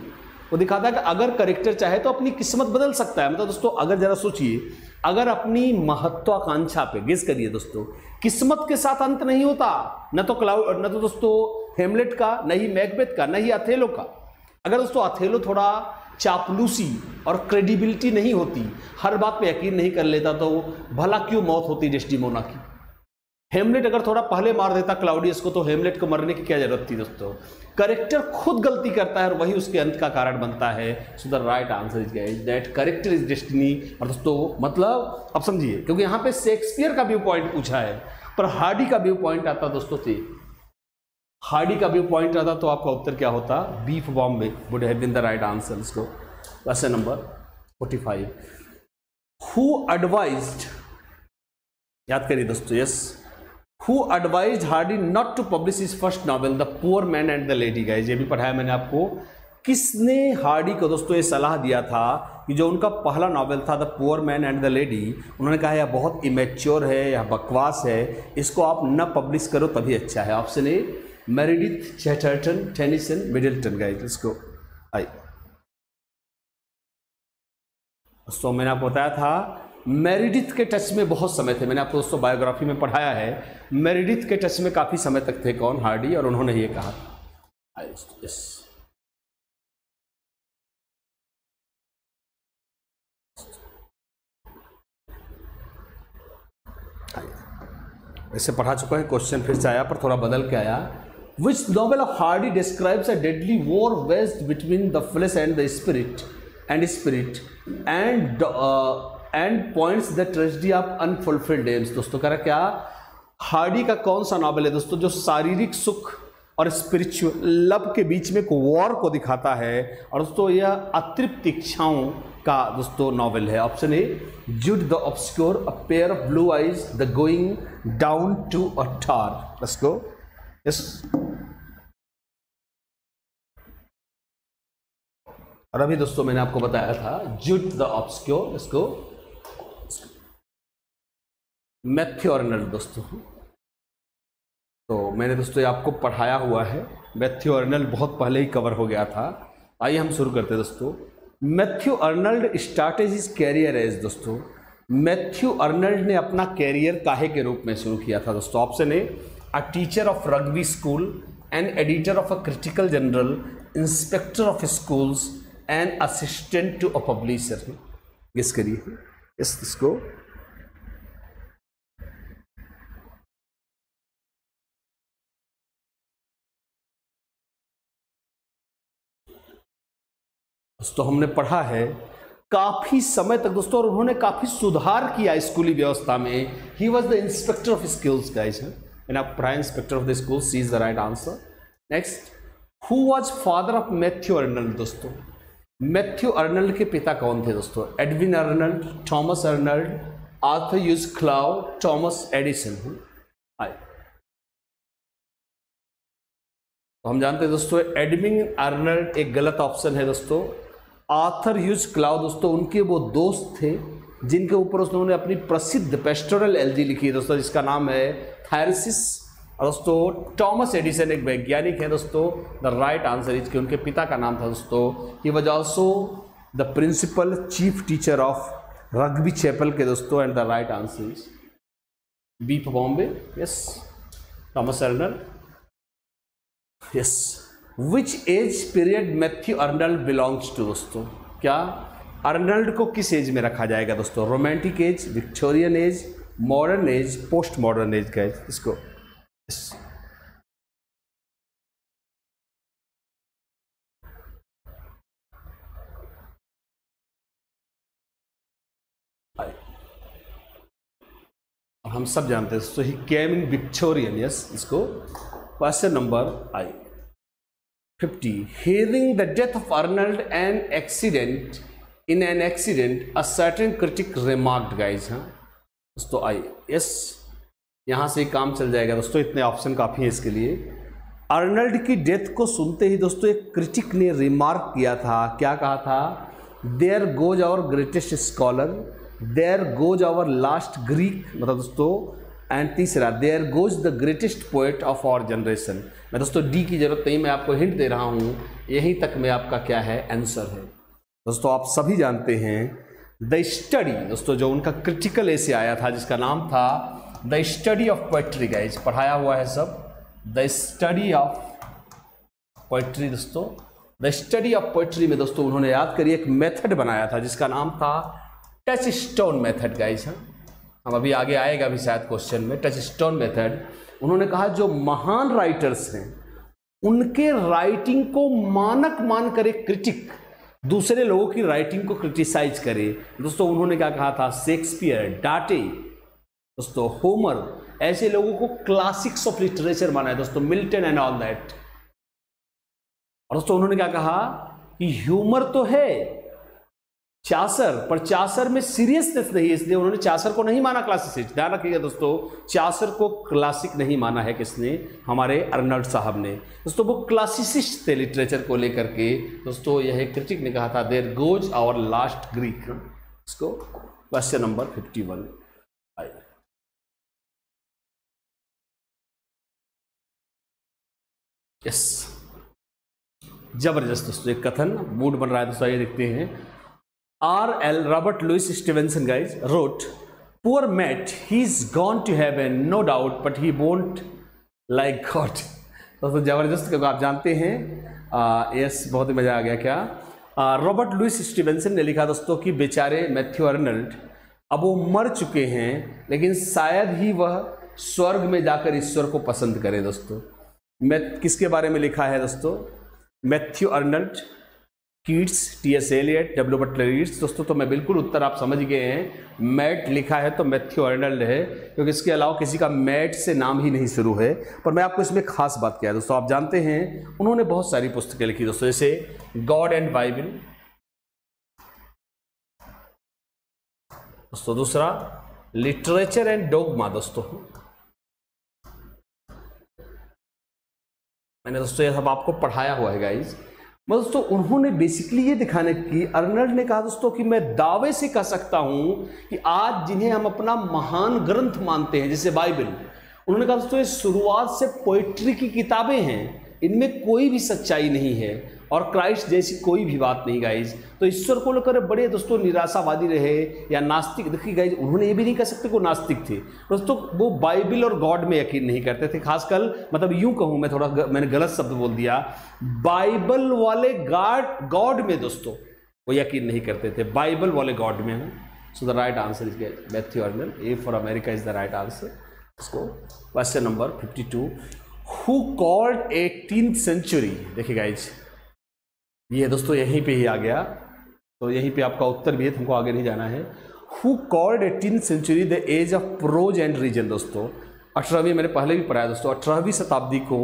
वो दिखाता है कि अगर करेक्टर चाहे तो अपनी किस्मत बदल सकता है। मतलब दोस्तों, अगर जरा सोचिए, अगर अपनी महत्वाकांक्षा पे गेस करिए दोस्तों, किस्मत के साथ अंत नहीं होता। न तो क्लाउड न तो दोस्तों हेमलेट का, न ही मैकबेथ का, न ही अथेलो का। अगर दोस्तों, अथेलो थोड़ा चापलूसी और क्रेडिबिलिटी नहीं होती, हर बात पे यकीन नहीं कर लेता तो भला क्यों मौत होती डेस्टिमोना की? हेमलेट अगर थोड़ा पहले मार देता क्लाउडियस को तो हेमलेट को मरने की क्या ज़रूरत थी दोस्तों? करेक्टर खुद गलती करता है और वही उसके अंत का कारण बनता है। So the right answer is guys that character is destiny और दोस्तों मतलब अब समझिए, क्योंकि यहाँ पे शेक्सपियर का व्यू पॉइंट पूछा है, पर हार्डी का व्यू पॉइंट आता दोस्तों थी हार्डी का व्यू पॉइंट आता तो आपका उत्तर क्या होता? B for Bombay would have been the right answer इसको question number forty five who advised याद करिए दोस्तों yes who advise Hardy not to publish his first novel the poor man and the lady guys ये भी पढ़ाया मैंने आपको। किसने हार्डी को दोस्तों ये सलाह दिया था कि जो उनका पहला नॉवल था the poor man and the lady उन्होंने कहा, यह बहुत इमेच्योर है, यह बकवास है, इसको आप न पब्लिश करो, तभी अच्छा है। Option A Meredith Chatterton Tennyson Middleton guys इसको आई दोस्तों मैंने आपको बताया था मेरिडिथ के टच में बहुत समय थे। मैंने आपको दोस्तों बायोग्राफी में पढ़ाया है। मेरिडिथ के टच में काफ़ी समय तक थे कौन हार्डी, और उन्होंने ये कहा ऐसे पढ़ा चुका है क्वेश्चन फिर से आया, पर थोड़ा बदल के आया। Which novel of Hardy describes a deadly war west between the flesh and the spirit and spirit and and points the tragedy of unfulfilled aims दोस्तों, कह रहा क्या? हार्डी का कौन सा नॉवल है दोस्तों, जो शारीरिक सुख और स्पिरिचुअल लव के बीच में एक वॉर को दिखाता है? और दोस्तों, यह अतृप्त इच्छाओं का दोस्तों नॉवल है। Option A Jude the Obscure a Pair of Blue Eyes the going down to a tar let's go yes और अभी दोस्तों मैंने आपको बताया था जुड द ऑब्सक्योर इसको मैथ्यू अर्नल दोस्तों तो मैंने दोस्तों आपको पढ़ाया हुआ है। मैथ्यू अर्नल बहुत पहले ही कवर हो गया था। आइए हम शुरू करते हैं दोस्तों। Matthew Arnold started his career as दोस्तों। मैथ्यू अर्नल्ड ने अपना कैरियर काहे के रूप में शुरू किया था दोस्तों? Option A a teacher of Rugby school and editor of a critical journal inspector of schools and assistant to a publisher guess करिए। इस, इसको दोस्तों, हमने पढ़ा है, काफ़ी समय तक दोस्तों, और उन्होंने काफ़ी सुधार किया स्कूली व्यवस्था में। He was the inspector of schools guys है? आप पढ़ा inspector of the school C is the right answer next who was father of Matthew Arnold दोस्तों? मैथ्यू अर्नल्ड के पिता कौन थे, दोस्तों? Edwin Arnold Thomas Arnold Arthur Hugh Clough Thomas Edison आए तो हम जानते हैं, दोस्तों एडविन अर्नल्ड एक गलत ऑप्शन है, दोस्तों। आर्थर ह्यूज क्लाउ दोस्तों, उनके वो दोस्त थे, जिनके ऊपर उन्होंने अपनी प्रसिद्ध पेस्टोरल एलजी लिखी है, दोस्तों, जिसका नाम है थायरसिस दोस्तों टॉमस एडिसन एक वैज्ञानिक है, दोस्तों द राइट आंसर इज़ कि उनके पिता का नाम था, दोस्तों he was also the principal chief teacher of Rugby chapel के, दोस्तों and the right answer is B Bombay yes Thomas Arnold yes which age period Matthew Arnold belongs to दोस्तों? क्या? अर्नल्ड को किस एज में रखा जाएगा, दोस्तों? Romantic age Victorian age modern age post modern age का एज इसको हम सब जानते हैं so he came in Victorian yes इसको। Question number I fifty hearing the death of Arnold an accident in an accident a certain critic remarked guys हाँ दोस्तों आई yes यहाँ से काम चल जाएगा। दोस्तों, इतने ऑप्शन काफ़ी हैं इसके लिए। अर्नल्ड की डेथ को सुनते ही दोस्तों, एक क्रिटिक ने रिमार्क किया था। क्या कहा था? There goes our greatest scholar there goes our last Greek मतलब दोस्तों एंड तीसरा there goes the greatest poet of our generation मैं दोस्तों डी की ज़रूरत नहीं, मैं आपको हिंट दे रहा हूँ, यहीं तक में आपका क्या है आंसर है। दोस्तों, आप सभी जानते हैं द स्टडी दोस्तों, जो उनका क्रिटिकल ऐसे आया था, जिसका नाम था the study of poetry guys पढ़ाया हुआ है सब। द स्टडी ऑफ़ पोइट्री दोस्तों। द स्टडी ऑफ़ पोइट्री में, दोस्तों, उन्होंने याद करिए, एक मेथड बनाया था, जिसका नाम था टच स्टोन मेथड गाइज़ हम अभी आगे आएगा भी शायद क्वेश्चन में टच स्टोन मेथड उन्होंने कहा, जो महान राइटर्स हैं, उनके राइटिंग को मानक मान कर क्रिटिक दूसरे लोगों की राइटिंग को क्रिटिसाइज करे। दोस्तों, उन्होंने क्या कहा था? शेक्सपियर डाटे दोस्तों होमर ऐसे लोगों को क्लासिक्स ऑफ़ लिटरेचर माना है, दोस्तों मिल्टन एंड ऑल दैट और दोस्तों, उन्होंने क्या कहा? कि ह्यूमर तो है चासर, पर चासर में सीरियसनेस नहीं इसलिए उन्होंने चासर को नहीं माना क्लासिसिस्ट ध्यान रखिएगा दोस्तों, चासर को क्लासिक नहीं माना है किसने? हमारे अर्नल्ड साहब ने। दोस्तों, वो क्लासिसिस्ट थे लिटरेचर को लेकर के। दोस्तों, यह क्रिटिक ने कहा था there goes our last Greek इसको question number fifty one yes ज़बरदस्त दोस्तों, एक कथन मूड बन रहा है दोस्तों ये देखते हैं। R. L. Robert Louis Stevenson, guys, wrote, Poor Matt, he's gone to heaven, no doubt, but he won't like God. दोस्तों ज़बरदस्त क्योंकि आप जानते हैं यस बहुत ही मज़ा आ गया क्या रॉबर्ट लुइस स्टीवेंसन ने लिखा दोस्तों कि बेचारे मैथ्यू अर्नल्ड अब वो मर चुके हैं लेकिन शायद ही वह स्वर्ग में जाकर ईश्वर को पसंद करें दोस्तों मैं किसके बारे में लिखा है दोस्तों Matthew Arnold Keats T S Eliot W Butler Yeats दोस्तों तो मैं बिल्कुल उत्तर आप समझ गए हैं। मैट लिखा है तो मैथ्यू अर्नल्ड है, क्योंकि इसके अलावा किसी का मैट से नाम ही नहीं शुरू है। पर मैं आपको इसमें खास बात किया दोस्तों, आप जानते हैं, उन्होंने बहुत सारी पुस्तकें लिखी। दोस्तों, जैसे गॉड एंड बाइबल दोस्तों, दूसरा लिटरेचर एंड डोगमा दोस्तों, मैंने दोस्तों ये सब आपको पढ़ाया हुआ है गाइज़ दोस्तों, उन्होंने बेसिकली ये दिखाने की, अर्नल्ड ने कहा दोस्तों कि मैं दावे से कह सकता हूँ कि आज जिन्हें हम अपना महान ग्रंथ मानते हैं, जैसे बाइबल, उन्होंने कहा दोस्तों, ये शुरुआत से पोइट्री की किताबें हैं, इनमें कोई भी सच्चाई नहीं है। और क्राइस्ट जैसी कोई भी बात नहीं गाइज़ तो ईश्वर को लेकर बड़े दोस्तों निराशावादी रहे या नास्तिक देखिए गाइज़ उन्होंने ये भी नहीं कह सकते को नास्तिक थे। दोस्तों, वो बाइबल और गॉड में यकीन नहीं करते थे। खासकर मतलब यूँ कहूँ मैं थोड़ा मैंने गलत शब्द बोल दिया। बाइबल वाले गॉड गॉड में दोस्तों, वो यकीन नहीं करते थे। बाइबल वाले गॉड में so the right answer is Matthew Arnold A for America is the right answer इसको question number fifty two who called eighteen century देखिए गाइज़ ये दोस्तों यहीं पे ही आ गया। तो यहीं पे आपका उत्तर भी है, तुमको आगे नहीं जाना है। Who called eighteen century the age of prose and reason दोस्तों? अठारहवीं मैंने पहले भी पढ़ाया, दोस्तों। अठारहवीं शताब्दी को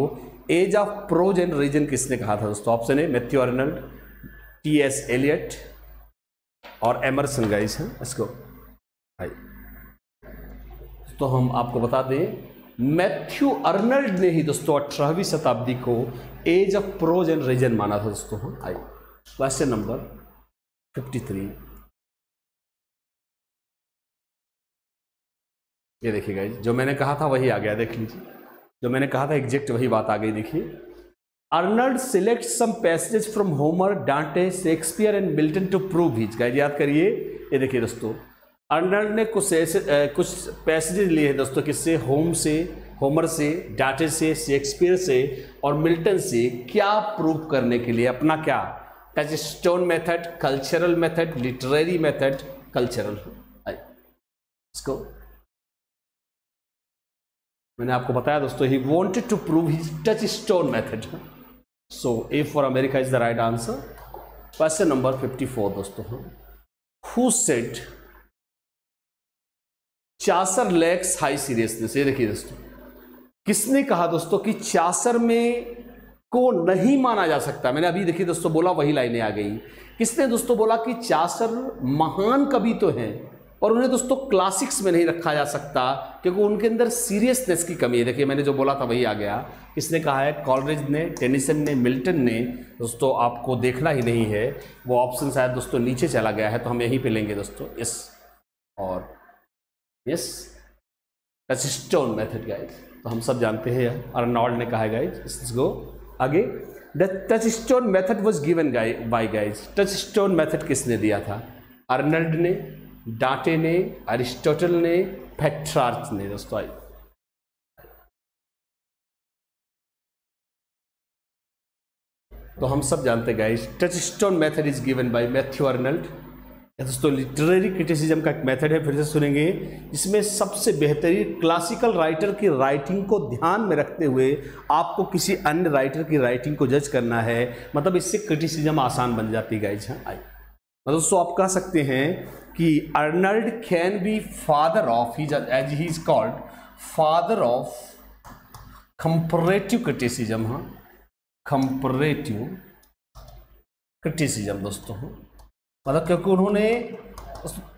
age of prose and reason किसने कहा था, दोस्तों? ऑप्शन है Matthew Arnold T S Eliot और एमरसन गाइस हैं। इसको भाई। तो हम आपको बता दें मैथ्यू अर्नल्ड ने ही, दोस्तों, अठारहवीं शताब्दी को age of prose and reason माना था दोस्तों हाँ आई क्वेश्चन नंबर फिफ्टी थ्री ये देखिएगा जो मैंने कहा था वही आ गया, देख लीजिए। जो मैंने कहा था एग्जैक्ट वही बात आ गई, देखिए। Arnold select some passages from Homer Dante Shakespeare and Milton to prove his guys याद करिए। ये देखिए दोस्तों अर्नल्ड ने कुछ ऐसे कुछ पैसेजेस लिए हैं दोस्तों, किससे? होम से होमर से डाटे से, शेक्सपियर से और मिल्टन से क्या प्रूव करने के लिए अपना क्या? Touchstone method cultural method literary method cultural इसको। मैंने आपको बताया दोस्तों he wanted to prove his touchstone method so A for America is the right answer question number fifty four दोस्तों। Who said Chaucer lacks high seriousness ये देखिए दोस्तों। किसने कहा दोस्तों कि चासर में को नहीं माना जा सकता? मैंने अभी देखिए दोस्तों बोला, वही लाइनें आ गई। किसने दोस्तों बोला कि चासर महान कवि तो हैं और उन्हें दोस्तों क्लासिक्स में नहीं रखा जा सकता, क्योंकि उनके अंदर सीरियसनेस की कमी है। देखिए, मैंने जो बोला था वही आ गया। किसने कहा है? कॉलरेज ने, टेनिसन ने, मिल्टन ने। दोस्तों, आपको देखना ही नहीं है। वो ऑप्शन शायद दोस्तों नीचे चला गया है तो हम यहीं पे लेंगे दोस्तों। यस और यस टचस्टोन मेथड गाइज़ तो हम सब जानते हैं, अर्नॉल्ड ने कहा गाइज़ गो आगे the touchstone method was given by guys touchstone method किसने दिया था? अर्नल्ड ने, डांटे ने, अरिस्टोटल ने, पेट्रार्च ने, दोस्तों। तो हम सब जानते हैं guys touchstone method is given by Matthew Arnold दोस्तों लिटरेरी क्रिटिसिज्म का एक मेथड है, फिर से सुनेंगे, जिसमें सबसे बेहतरीन क्लासिकल राइटर की राइटिंग को ध्यान में रखते हुए आपको किसी अन्य राइटर की राइटिंग को जज करना है। मतलब इससे क्रिटिसिज्म आसान बन जाती गाइज़ आई मतलब दोस्तों, आप कह सकते हैं कि Arnold can be father of he as he is called father of comparative criticism comparative criticism दोस्तों हाँ। मतलब क्योंकि उन्होंने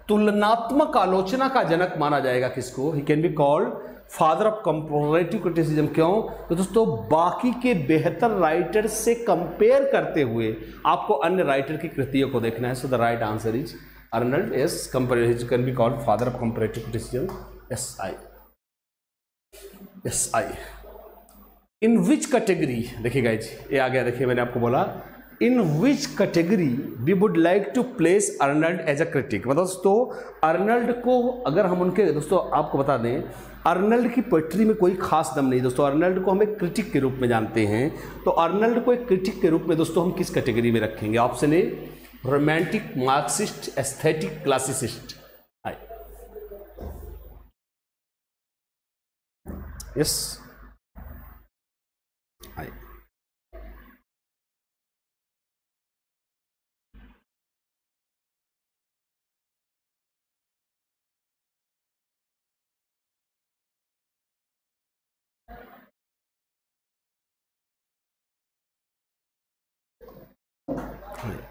तुलनात्मक आलोचना का जनक माना जाएगा किसको? He can be called father of comparative criticism क्यों? तो दोस्तों, बाकी के बेहतर राइटर से कंपेयर करते हुए आपको अन्य राइटर की कृतियों को देखना है। So the right answer is Arnold as comparative can be called father of comparative criticism S I S I in which category देखिए गाइज़ ये आ गया, देखिए मैंने आपको बोला in which category we would like to place Arnold as a critic मतलब दोस्तों अर्नल्ड को अगर हम उनके, दोस्तों, आपको बता दें अर्नल्ड की पोइट्री में कोई खास दम नहीं, दोस्तों। अर्नल्ड को हम एक क्रिटिक के रूप में जानते हैं। तो अर्नल्ड को एक क्रिटिक के रूप में, दोस्तों, हम किस कैटेगरी में रखेंगे? Option A romantic Marxist aesthetic classicist yes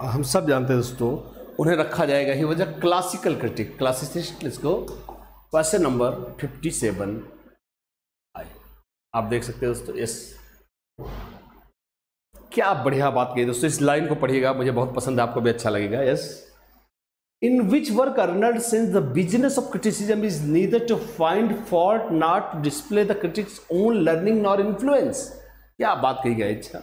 हम सब जानते हैं दोस्तों, उन्हें रखा जाएगा ही वजह क्लासिकल क्रिटिक क्लासिसिस्ट इसको क्वेश्चन नंबर फिफ्टी सेवन आए। आप देख सकते हैं दोस्तों यस क्या बढ़िया बात कही दोस्तों, इस लाइन को पढ़िएगा, मुझे बहुत पसंद है, आपको भी अच्छा लगेगा yes in which work Arnold since the business of criticism is neither to find fault not display the critic's own learning nor influence क्या बात कही गई अच्छा।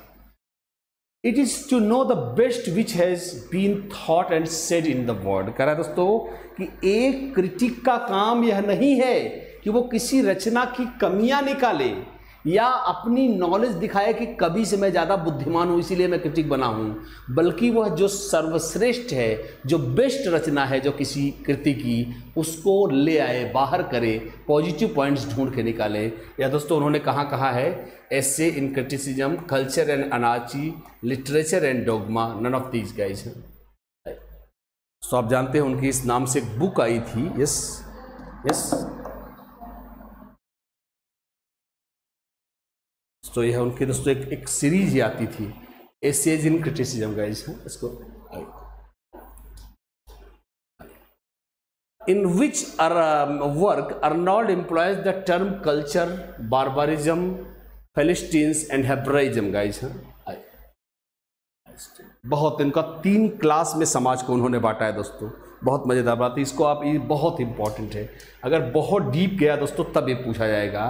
It is to know the best which has been thought and said in the world कह रहा है दोस्तों, कि एक क्रिटिक का काम यह नहीं है कि वो किसी रचना की कमियाँ निकाले। या अपनी नॉलेज दिखाए कि कभी से मैं ज़्यादा बुद्धिमान हूँ, इसीलिए मैं क्रिटिक बना हूँ। बल्कि वह जो सर्वश्रेष्ठ है, जो बेस्ट रचना है, जो किसी कृति की, उसको ले आए, बाहर करे पॉजिटिव पॉइंट्स ढूंढ के निकाले। या दोस्तों, उन्होंने कहाँ कहा है? Essays in criticism culture and anarchy literature and dogma none of these guys तो आप जानते हैं, उनकी इस नाम से एक बुक आई थी। यस यस तो यह उनकी दोस्तों एक, एक सीरीज़ आती थी। एसेज इन क्रिटिसिज्म गाइज़ इसको in which uh work Arnold employs the term culture barbarism philistines and Hebraism guys बहुत इनका तीन क्लास में समाज को उन्होंने बांटा है दोस्तों। बहुत मज़ेदार बात है। इसको आप ये बहुत इंपॉर्टेंट है। अगर बहुत डीप गया दोस्तों तब ये पूछा जाएगा।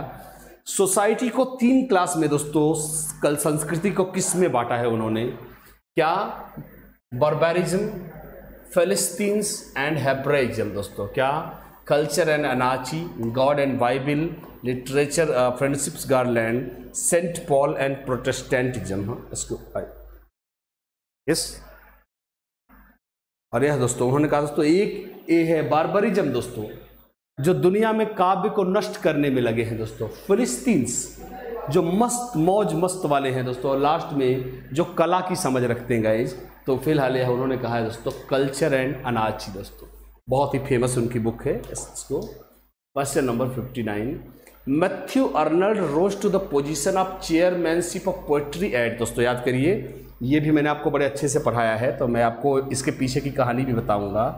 सोसाइटी को तीन क्लास में दोस्तों, कल संस्कृति को किसमें बांटा है उन्होंने? क्या बर्बेरिज्म, फेलिस्तीन्स एंड हेब्राइज्म दोस्तों, क्या culture and anarchy, God and Bible, literature friendship's garland, saint Paul and Protestantism इसको यस। और यह दोस्तों, उन्होंने कहा, दोस्तों, एक ए है बारबरिज्म दोस्तों। जो दुनिया में काव्य को नष्ट करने में लगे हैं दोस्तों। फिलिस्तीन्स जो मस्त, मौज मस्त वाले हैं दोस्तों। और लास्ट में जो कला की समझ रखते हैं गाइज़ तो फ़िलहाल यह उन्होंने कहा है दोस्तों कल्चर एंड अनाची दोस्तों। बहुत ही फ़ेमस उनकी बुक है इसको। Question number fifty nine Matthew Arnold rose to the position of chairmanship of poetry at दोस्तों, याद करिए, ये भी मैंने आपको बड़े अच्छे से पढ़ाया है तो मैं आपको इसके पीछे की कहानी भी बताऊँगा।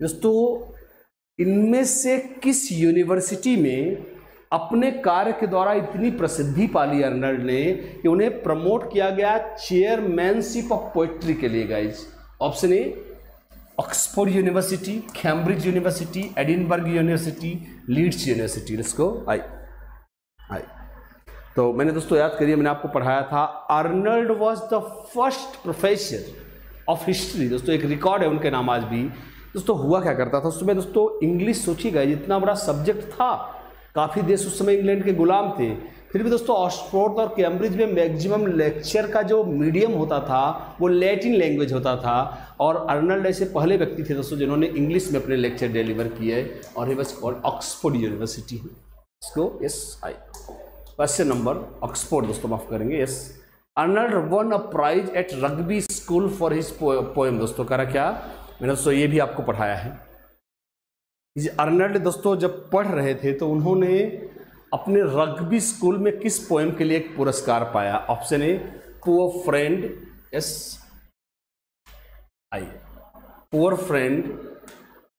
दोस्तों इनमें से किस यूनिवर्सिटी में अपने कार्य के द्वारा इतनी प्रसिद्धि पाली अर्नल्ड ने कि उन्हें प्रमोट किया गया चेयरमैनशिप ऑफ़ पोएट्री के लिए guys option A Oxford University Cambridge University Edinburgh University Leeds University इसको आई आई तो मैंने दोस्तों याद करिए, मैंने आपको पढ़ाया था, Arnold was the first professor of history दोस्तों, एक रिकॉर्ड है उनके नाम आज भी। दोस्तों, हुआ क्या करता था? उस समय दोस्तों इंग्लिश सोची गई, जितना बड़ा सब्जेक्ट था, काफ़ी देश उस समय इंग्लैंड के गुलाम थे। फिर भी दोस्तों ऑक्सफोर्ड और कैम्ब्रिज में मैक्सिमम लेक्चर का जो मीडियम होता था, वो लैटिन लैंग्वेज होता था। और अर्नल्ड ऐसे पहले व्यक्ति थे दोस्तों, जिन्होंने इंग्लिश में अपने लेक्चर डिलीवर किए और he was called Oxford University इसको यस आई क्वेश्चन नंबर ऑक्सफोर्ड दोस्तों, माफ़ करेंगे yes Arnold won a prize at Rugby school for his poem दोस्तों, करा क्या? मैंने दोस्तों, ये भी आपको पढ़ाया है। अर्नल्ड दोस्तों जब पढ़ रहे थे तो उन्होंने अपने रग्बी स्कूल में किस पोएम के लिए एक पुरस्कार पाया? Option A, poor friend, S, I. Poor friend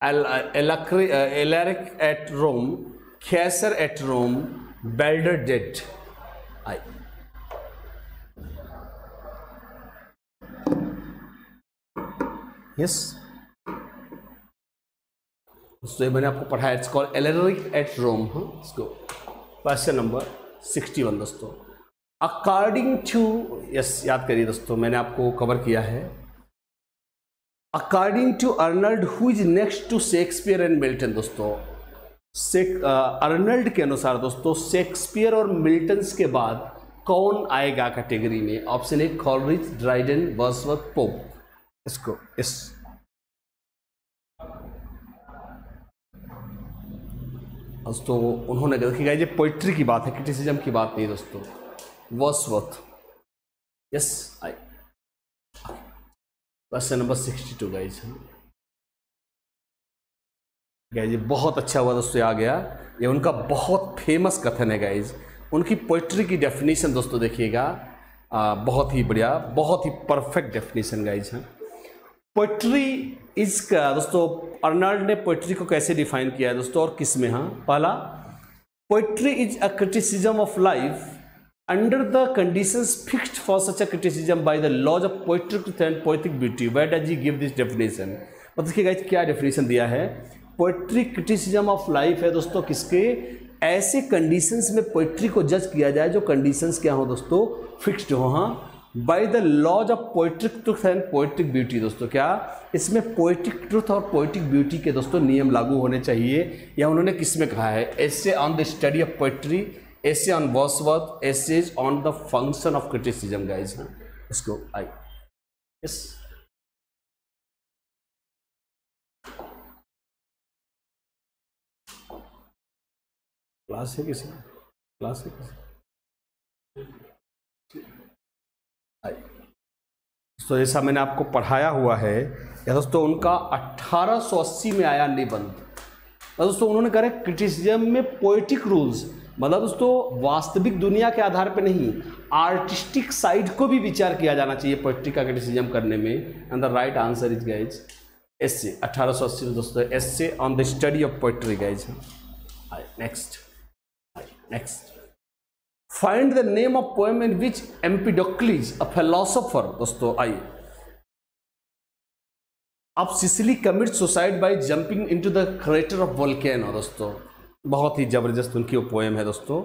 Alaric at Rome Kaiser at Rome, Balder dead I. Yes. तो मैंने आपको पढ़ाया it's called Alaric at Rome हाँ इसको। क्वेश्चन नंबर सिक्सटी वन, दोस्तों। अकॉर्डिंग टू यस याद करिए दोस्तों, मैंने आपको कवर किया है। According to Arnold who is next to Shakespeare and Milton दोस्तों? अर्नल्ड के अनुसार दोस्तों शेक्सपियर और मिल्टन्स के बाद कौन आएगा कैटेगरी में? Option A Coleridge Dryden Wordsworth Pope इसको, इस दोस्तों, उन्होंने देखिएगा ये पोइट्री की बात है क्रिटिसिज्म की बात नहीं दोस्तों। वर्थ यस आई question number sixty two guys guys ये बहुत अच्छा हुआ दोस्तों आ गया। ये उनका बहुत फ़ेमस कथन है गाइज़ उनकी पोइट्री की डेफिनेशन दोस्तों, देखिएगा। बहुत ही बढ़िया, बहुत ही परफेक्ट डेफिनेशन गाइज़ है। पोइट्री इज़ का दोस्तों, अर्नल्ड ने पोइट्री को कैसे डिफाइन किया है दोस्तों, और किसमें हाँ? पहला, poetry is a criticism of life under the conditions fixed for such a criticism by the laws of poetic and poetic beauty. Where does he give this definition मतलब देखिएगा क्या डेफिनेशन दिया है? पोइट्री क्रिटिसिज्म ऑफ़ लाइफ है दोस्तों किसके? ऐसे conditions में पोइट्री को जज किया जाए जो कंडीशंस क्या हो दोस्तों फिक्स्ड हो हाँ? By the laws of poetic truth and poetic beauty दोस्तों, क्या इसमें पोइट्रिक ट्रुथ और पोइट्रिक ब्यूटी के दोस्तों नियम लागू होने चाहिए? या उन्होंने किसमें कहा है? Essays on the study of poetry essays on worth essays on the function of criticism guys हाँ इसको आई। यस क्लास है किसी? क्लास है किसी? तो जैसा मैंने आपको पढ़ाया हुआ है, या दोस्तों उनका 1880 में आया निबंध। दोस्तों उन्होंने कहा क्रिटिसिज्म में पोइटिक रूल्स मतलब दोस्तों वास्तविक दुनिया के आधार पर नहीं आर्टिस्टिक साइड को भी विचार किया जाना चाहिए पोइट्री का क्रिटिसिज्म करने में। And the right answer is guys essay अठारह अस्सी दोस्तों essay on the study of poetry guys next next find the name of poem in which Empedocles a philosopher दोस्तों आइए अब Sicily commit suicide by jumping into the crater of volcano दोस्तों। बहुत ही ज़बरदस्त उनकी वो पोएम है, दोस्तों।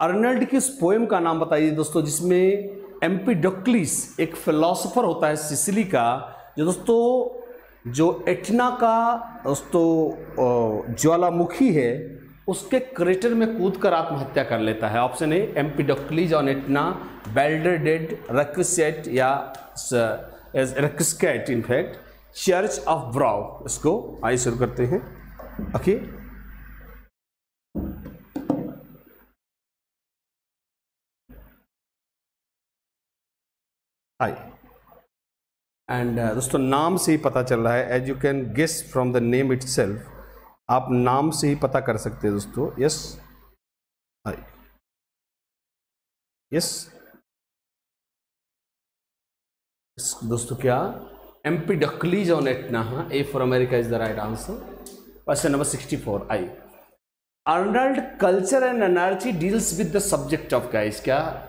अर्नल्ड की उस पोएम का नाम बताइए, दोस्तों, जिसमें एम्पीडोक्लिस एक फिलोसोफर होता है सिसिली का, जो दोस्तों, जो एटना का, दोस्तों ज्वालामुखी है उसके क्रेटर में कूद कर आत्महत्या कर लेता है। Option A Empedocles on Etna Balder dead रक्सेट या रक्सकेट in fact church of Brou इसको आइए शुरू करते हैं। ओके आई एंड दोस्तों, नाम से ही पता चल रहा है। As you can guess from the name it आप नाम से ही पता कर सकते हैं दोस्तों यस आई यस दोस्तों क्या? Empedocles on Etna A for America is the right answer question number sixty four I Arnold culture and energy deals with the subject of guys क्या?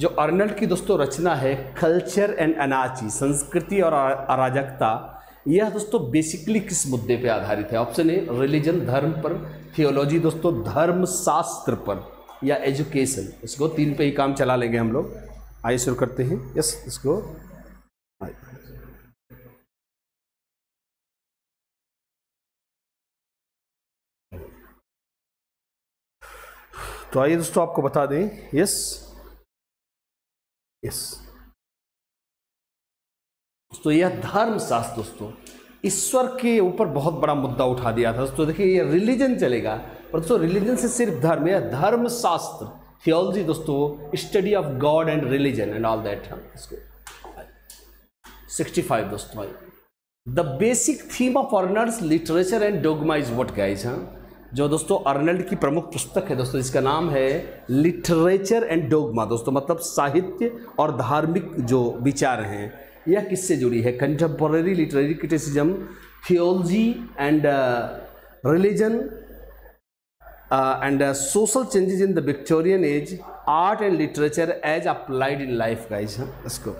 जो अर्नल्ड की दोस्तों रचना है कल्चर एंड एनार्जी संस्कृति और अराजकता यह दोस्तों बेसिकली किस मुद्दे पे आधारित है? ऑप्शन ए रिलीजन धर्म पर। थियोलॉजी दोस्तों धर्म शास्त्र पर या एजुकेशन इसको तीन पे ही काम चला लेंगे हम लोग। आइए शुरू करते हैं। यस इसको। तो आइए दोस्तों आपको बता दें। यस यस तो यह धर्म शास्त्र दोस्तों, ईश्वर के ऊपर बहुत बड़ा मुद्दा उठा दिया था। दोस्तों, देखिए ये रिलीजन चलेगा, पर दोस्तों रिलीजन से सिर्फ़ धर्म या धर्म शास्त्र थियोलॉजी दोस्तों study of God and religion and all that इसको 65 दोस्तों भाई। The basic theme of Arnold's literature and dogma is what guys हाँ? जो दोस्तों अर्नल्ड की प्रमुख पुस्तक है दोस्तों इसका नाम है लिटरेचर एंड डोगमा दोस्तों मतलब साहित्य और धार्मिक जो विचार हैं यह किससे जुड़ी है? Contemporary literary criticism theology and religion and social changes in the Victorian age art and literature as applied in life guys इसको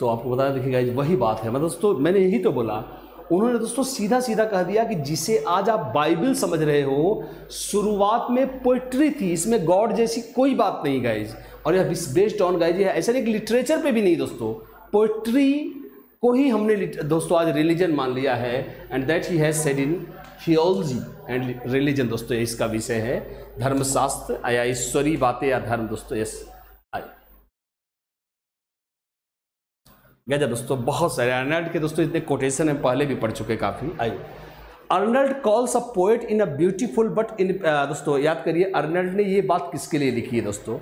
तो आपको बताया देखिएगा वही बात है। मतलब दोस्तों, मैंने यही तो बोला उन्होंने दोस्तों सीधा सीधा कह दिया कि जिसे आज आप बाइबल समझ रहे हो, शुरुआत में पोइट्री थी, इसमें गॉड जैसी कोई बात नहीं गाइज़ और यह बेस्ड ऑन गाइज़ है ऐसा नहीं कि लिटरेचर पे भी नहीं, दोस्तों. पोइट्री को ही हमने दोस्तों, आज रिलीजन मान लिया है and that he has said in theology and religion दोस्तों इसका विषय है. धर्मशास्त्र या ईश्वरी बातें या धर्म, दोस्तों, यस. गजब दोस्तों बहुत सारे अर्नल्ड के दोस्तों इतने कोटेशन हम पहले भी पढ़ चुके काफ़ी। आइए। Arnold calls a poet in a beautiful but in दोस्तों याद करिए अर्नल्ड ने ये बात किसके लिए लिखी है दोस्तों?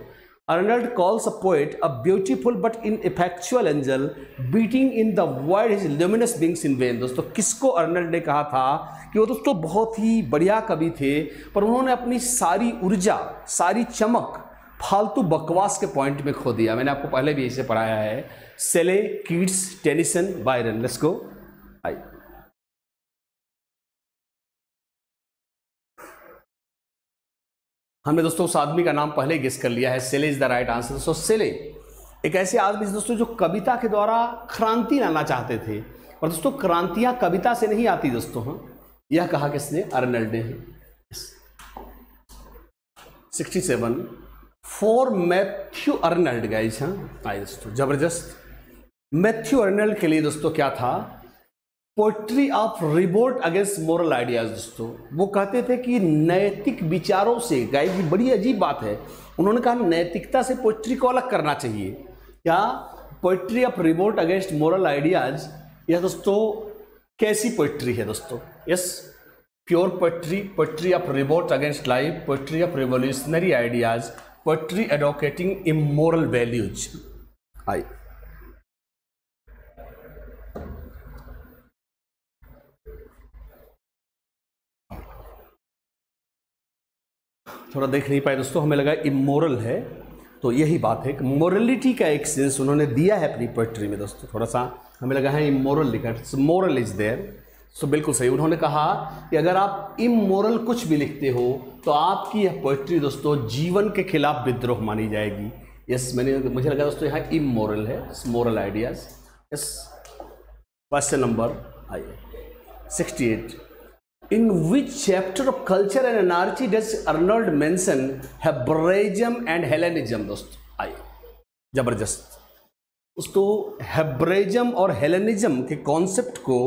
Arnold calls a poet a beautiful but ineffectual angel beating in the world is luminous wings in vain दोस्तों, किसको अर्नल्ड ने कहा था कि वो दोस्तों बहुत ही बढ़िया कवि थे, पर उन्होंने अपनी सारी ऊर्जा, सारी चमक फालतू बकवास के पॉइंट में खो दिया। मैंने आपको पहले भी इसे पढ़ाया है। Shelley Keats Tennyson Byron let's go आई हमने दोस्तों उस आदमी का नाम पहले गेस कर लिया है. Shelley is the right answer दोस्तों सेले एक ऐसे आदमी दोस्तों जो कविता के द्वारा क्रांति लाना चाहते थे. और दोस्तों, क्रांतियाँ कविता से नहीं आती दोस्तों हाँ? यह कहा किसने? अर्नल्ड ने. Sixty seven for Matthew Arnold guys हाँ? आए दोस्तों, ज़बरदस्त. मैथ्यू अर्नल्ड के लिए दोस्तों क्या था? Poetry of revolt against moral ideas दोस्तों। वो कहते थे कि नैतिक विचारों से गाय की बड़ी अजीब बात है। उन्होंने कहा, नैतिकता से पोइट्री को अलग करना चाहिए। क्या? Poetry of revolt against moral ideas? यह दोस्तों, कैसी पोइट्री है दोस्तों? Yes, pure poetry poetry of revolt against life, poetry of revolutionary ideas, poetry advocating immoral values. आई थोड़ा देख नहीं पाए दोस्तों, हमें लगा इमोरल है। तो यही बात है कि मोरलिटी का एक सेंस उन्होंने दिया है अपनी पोइट्री में दोस्तों, थोड़ा सा हमें लगा है इमोरल लिखा मोरल इज़ देयर सो बिल्कुल सही, उन्होंने कहा कि अगर आप इमोरल कुछ भी लिखते हो तो आपकी यह पोइट्री दोस्तों जीवन के खिलाफ विद्रोह मानी जाएगी। यस मैंने, मुझे लगा दोस्तों यहाँ इमोरल है moral ideas yes question number आइए। Sixty eight In which chapter of culture and anarchy does Arnold mention Hebraism and Hellenism, दोस्तों? आइए, ज़बरदस्त। दोस्तों हेब्रेजम और हेलेनिज्म के कॉन्सेप्ट को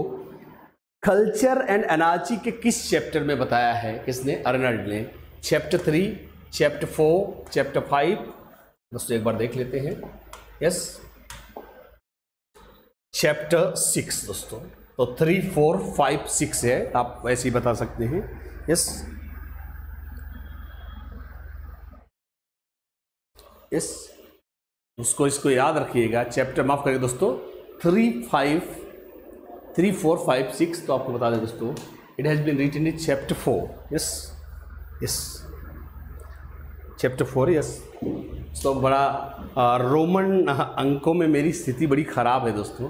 कल्चर एंड एनार्ची के किस चैप्टर में बताया है? किसने? अर्नल्ड ने। Chapter three chapter four chapter five दोस्तों, एक बार देख लेते हैं। यस चैप्टर सिक्स दोस्तों। तो थ्री फोर फाइव सिक्स है, आप वैसे ही बता सकते हैं। यस यस उसको, इसको याद रखिएगा। चैप्टर माफ़ करिए दोस्तों। Three five three four five six तो आपको बता दें दोस्तों। It has been written in chapter four yes yes chapter four yes तो बड़ा रोमन अंकों में मेरी स्थिति बड़ी ख़राब है दोस्तों।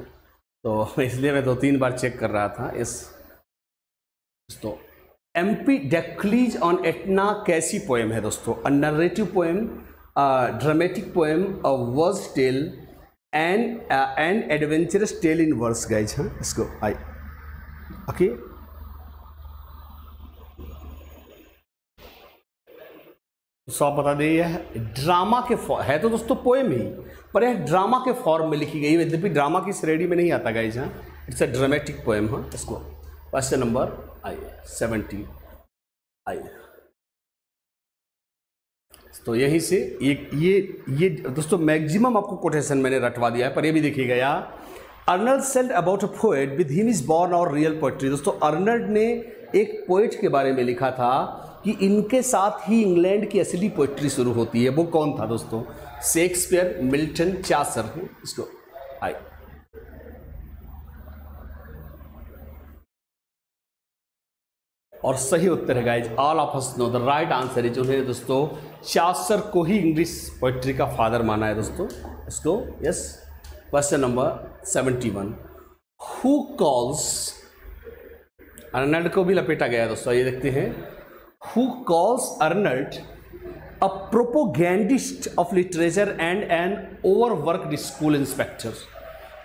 तो इसलिए मैं दो तीन बार चेक कर रहा था इस दोस्तों। Empedocles on Etna कैसी पोएम है दोस्तों? A narrative poem dramatic poem a verse tale and and adventurous tale in verse guys हाँ? इसको आई ओके? सो आप बता दें, यह ड्रामा के है तो दोस्तों पोएम ही। पर यह ड्रामा के फॉर्म में लिखी गई यद्यपि ड्रामा की श्रेणी में नहीं आता गाइज़ हाँ। इट्स अ ड्रामेटिक पोएम हाँ। इसको क्वेश्चन नंबर आइए सेवेंटी आइए तो यहीं से ये ये ये, दोस्तों मैक्सिमम आपको कोटेशन मैंने रटवा दिया है, पर ये भी देखिएगा यार Arnold said about a poet with him is born और रियल पोएट्री दोस्तों अर्नल्ड ने एक पोएट के बारे में लिखा था कि इनके साथ ही इंग्लैंड की असली पोएट्री शुरू होती है। वो कौन था, दोस्तों? शेक्सपियर मिल्टन चासर इसको आई और सही उत्तर है guys all of us know the right answer is उन्हें दोस्तों चासर को ही इंग्लिश पोइट्री का फादर माना है, दोस्तों। इसको yes question number seventy one who calls Arnold को भी लपेटा गया है, दोस्तों, ये देखते हैं। Who calls Arnold a propagandist of literature and an overworked school inspector.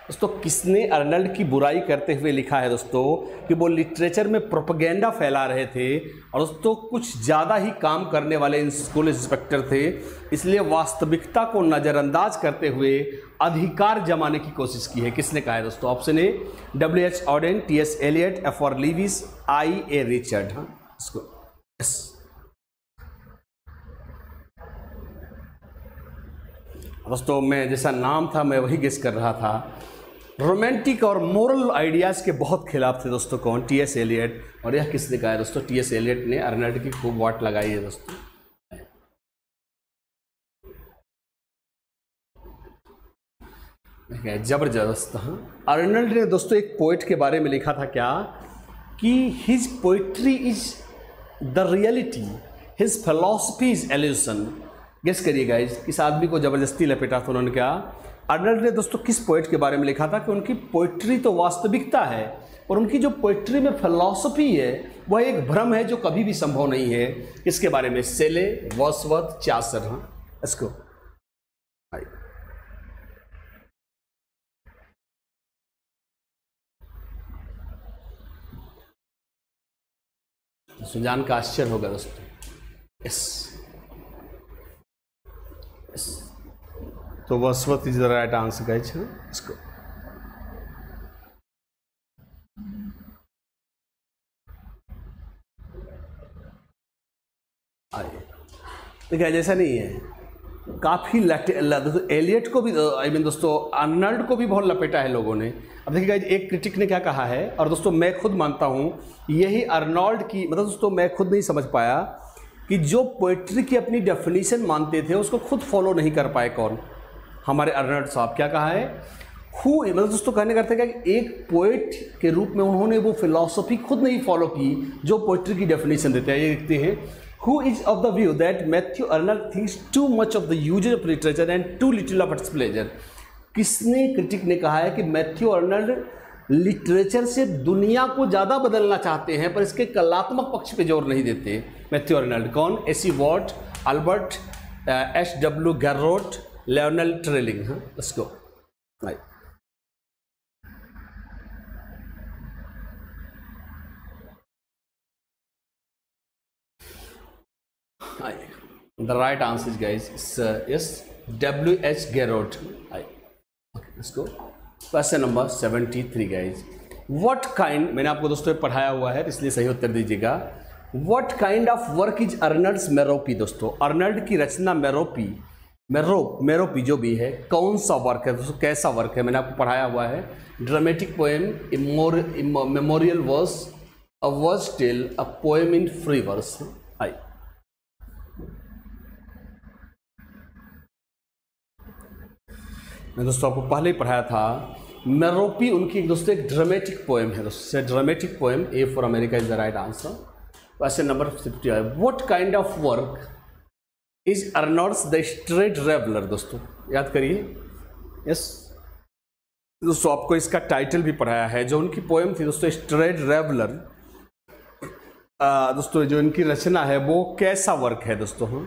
दोस्तों, किसने अर्नल्ड की बुराई करते हुए लिखा है दोस्तों? कि वो लिटरेचर में प्रोपगेंडा फैला रहे थे और दोस्तों, कुछ ज़्यादा ही काम करने वाले इन स्कूल इंस्पेक्टर थे। इसलिए वास्तविकता को नज़रअंदाज करते हुए अधिकार जमाने की कोशिश की है। किसने कहा है दोस्तों? Option A W H Auden T S Eliot F R Leavis I A Richard हाँ इसको दोस्तों, मैं जैसा नाम था, मैं वही गेस कर रहा था। रोमांटिक और मोरल आइडियाज़ के बहुत खिलाफ थे दोस्तों कौन? टी एस एलियट और यह किसने कहा है दोस्तों? टी एस एलियट ने अर्नल्ड की खूब वाट लगाई है दोस्तों। ज़बरदस्त हाँ। अर्नल्ड ने दोस्तों एक पोइट के बारे में लिखा था क्या? कि his poetry is the reality his philosophy is illusion guess करिए गाइज़ इस आदमी को ज़बरदस्ती लपेटा था उन्होंने क्या? अर्नल्ड ने दोस्तों किस पोइट के बारे में लिखा था कि उनकी पोइट्री तो वास्तविकता है, और उनकी जो पोइट्री में फिलॉसफी है, वह एक भ्रम है जो कभी भी संभव नहीं है। इसके बारे में सेले, वसवत, चासर हाँ? इसको। सुजान का आश्चर्य होगा दोस्तों। यस तो वसवत is the right answer guys इसको। देखिए जैसा नहीं है। काफ़ी एलियट को भी आई मीन दोस्तों अर्नल्ड को भी बहुत लपेटा है लोगों ने। अब देखिए एक क्रिटिक ने क्या कहा है? और दोस्तों, मैं खुद मानता हूँ, यही अर्नॉल्ड की मतलब दोस्तों, मैं खुद नहीं समझ पाया कि जो पोइट्री की अपनी डेफिनेशन मानते थे, उसको खुद फॉलो नहीं कर पाए कौन? हमारे अर्नल्ड साहब, क्या कहा है? हु मतलब दोस्तों, कहने करते क्या कि एक पोइट के रूप में उन्होंने वो फिलॉसफी खुद नहीं फॉलो की जो पोइट्री की डेफिनेशन देते हैं। ये देखते हैं। Who is of the view that Matthew Arnold thinks too much of the usage of literature and too little of its pleasure? किसने क्रिटिक ने कहा है कि मैथ्यू अर्नल्ड लिटरेचर से दुनिया को ज़्यादा बदलना चाहते हैं, पर इसके कलात्मक पक्ष पे ज़ोर नहीं देते। मैथ्यू रेनाल्ड कौन A C Watt Albert H W Garrod Lionel Trilling उसको the right answer is guys yes W H Garrod इसको question number seventy three guys what kind मैंने आपको दोस्तों पढ़ाया हुआ है, इसलिए सही उत्तर दीजिएगा। What kind of work is Arnold's Merope दोस्तों? अर्नल्ड की रचना मेरोपी मेरो मेरोपी जो भी है, कौन सा वर्क है, दोस्तों? कैसा वर्क है? मैंने आपको पढ़ाया हुआ है। Dramatic poem memorial verse a verse tale a poem in free verse आई मैं दोस्तों आपको पहले ही पढ़ाया था मेरोपी उनकी दोस्तों एक ड्रामेटिक पोएम है, दोस्तों। Dramatic poem A for America is the right answer question number fifty what kind of work is Arnold's the strayed reveller दोस्तों? याद करिए। यस दोस्तों आपको इसका टाइटल भी पढ़ाया है जो उनकी पोएम थी दोस्तों स्ट्रेट रेवलर दोस्तों जो इनकी रचना है वो कैसा वर्क है दोस्तों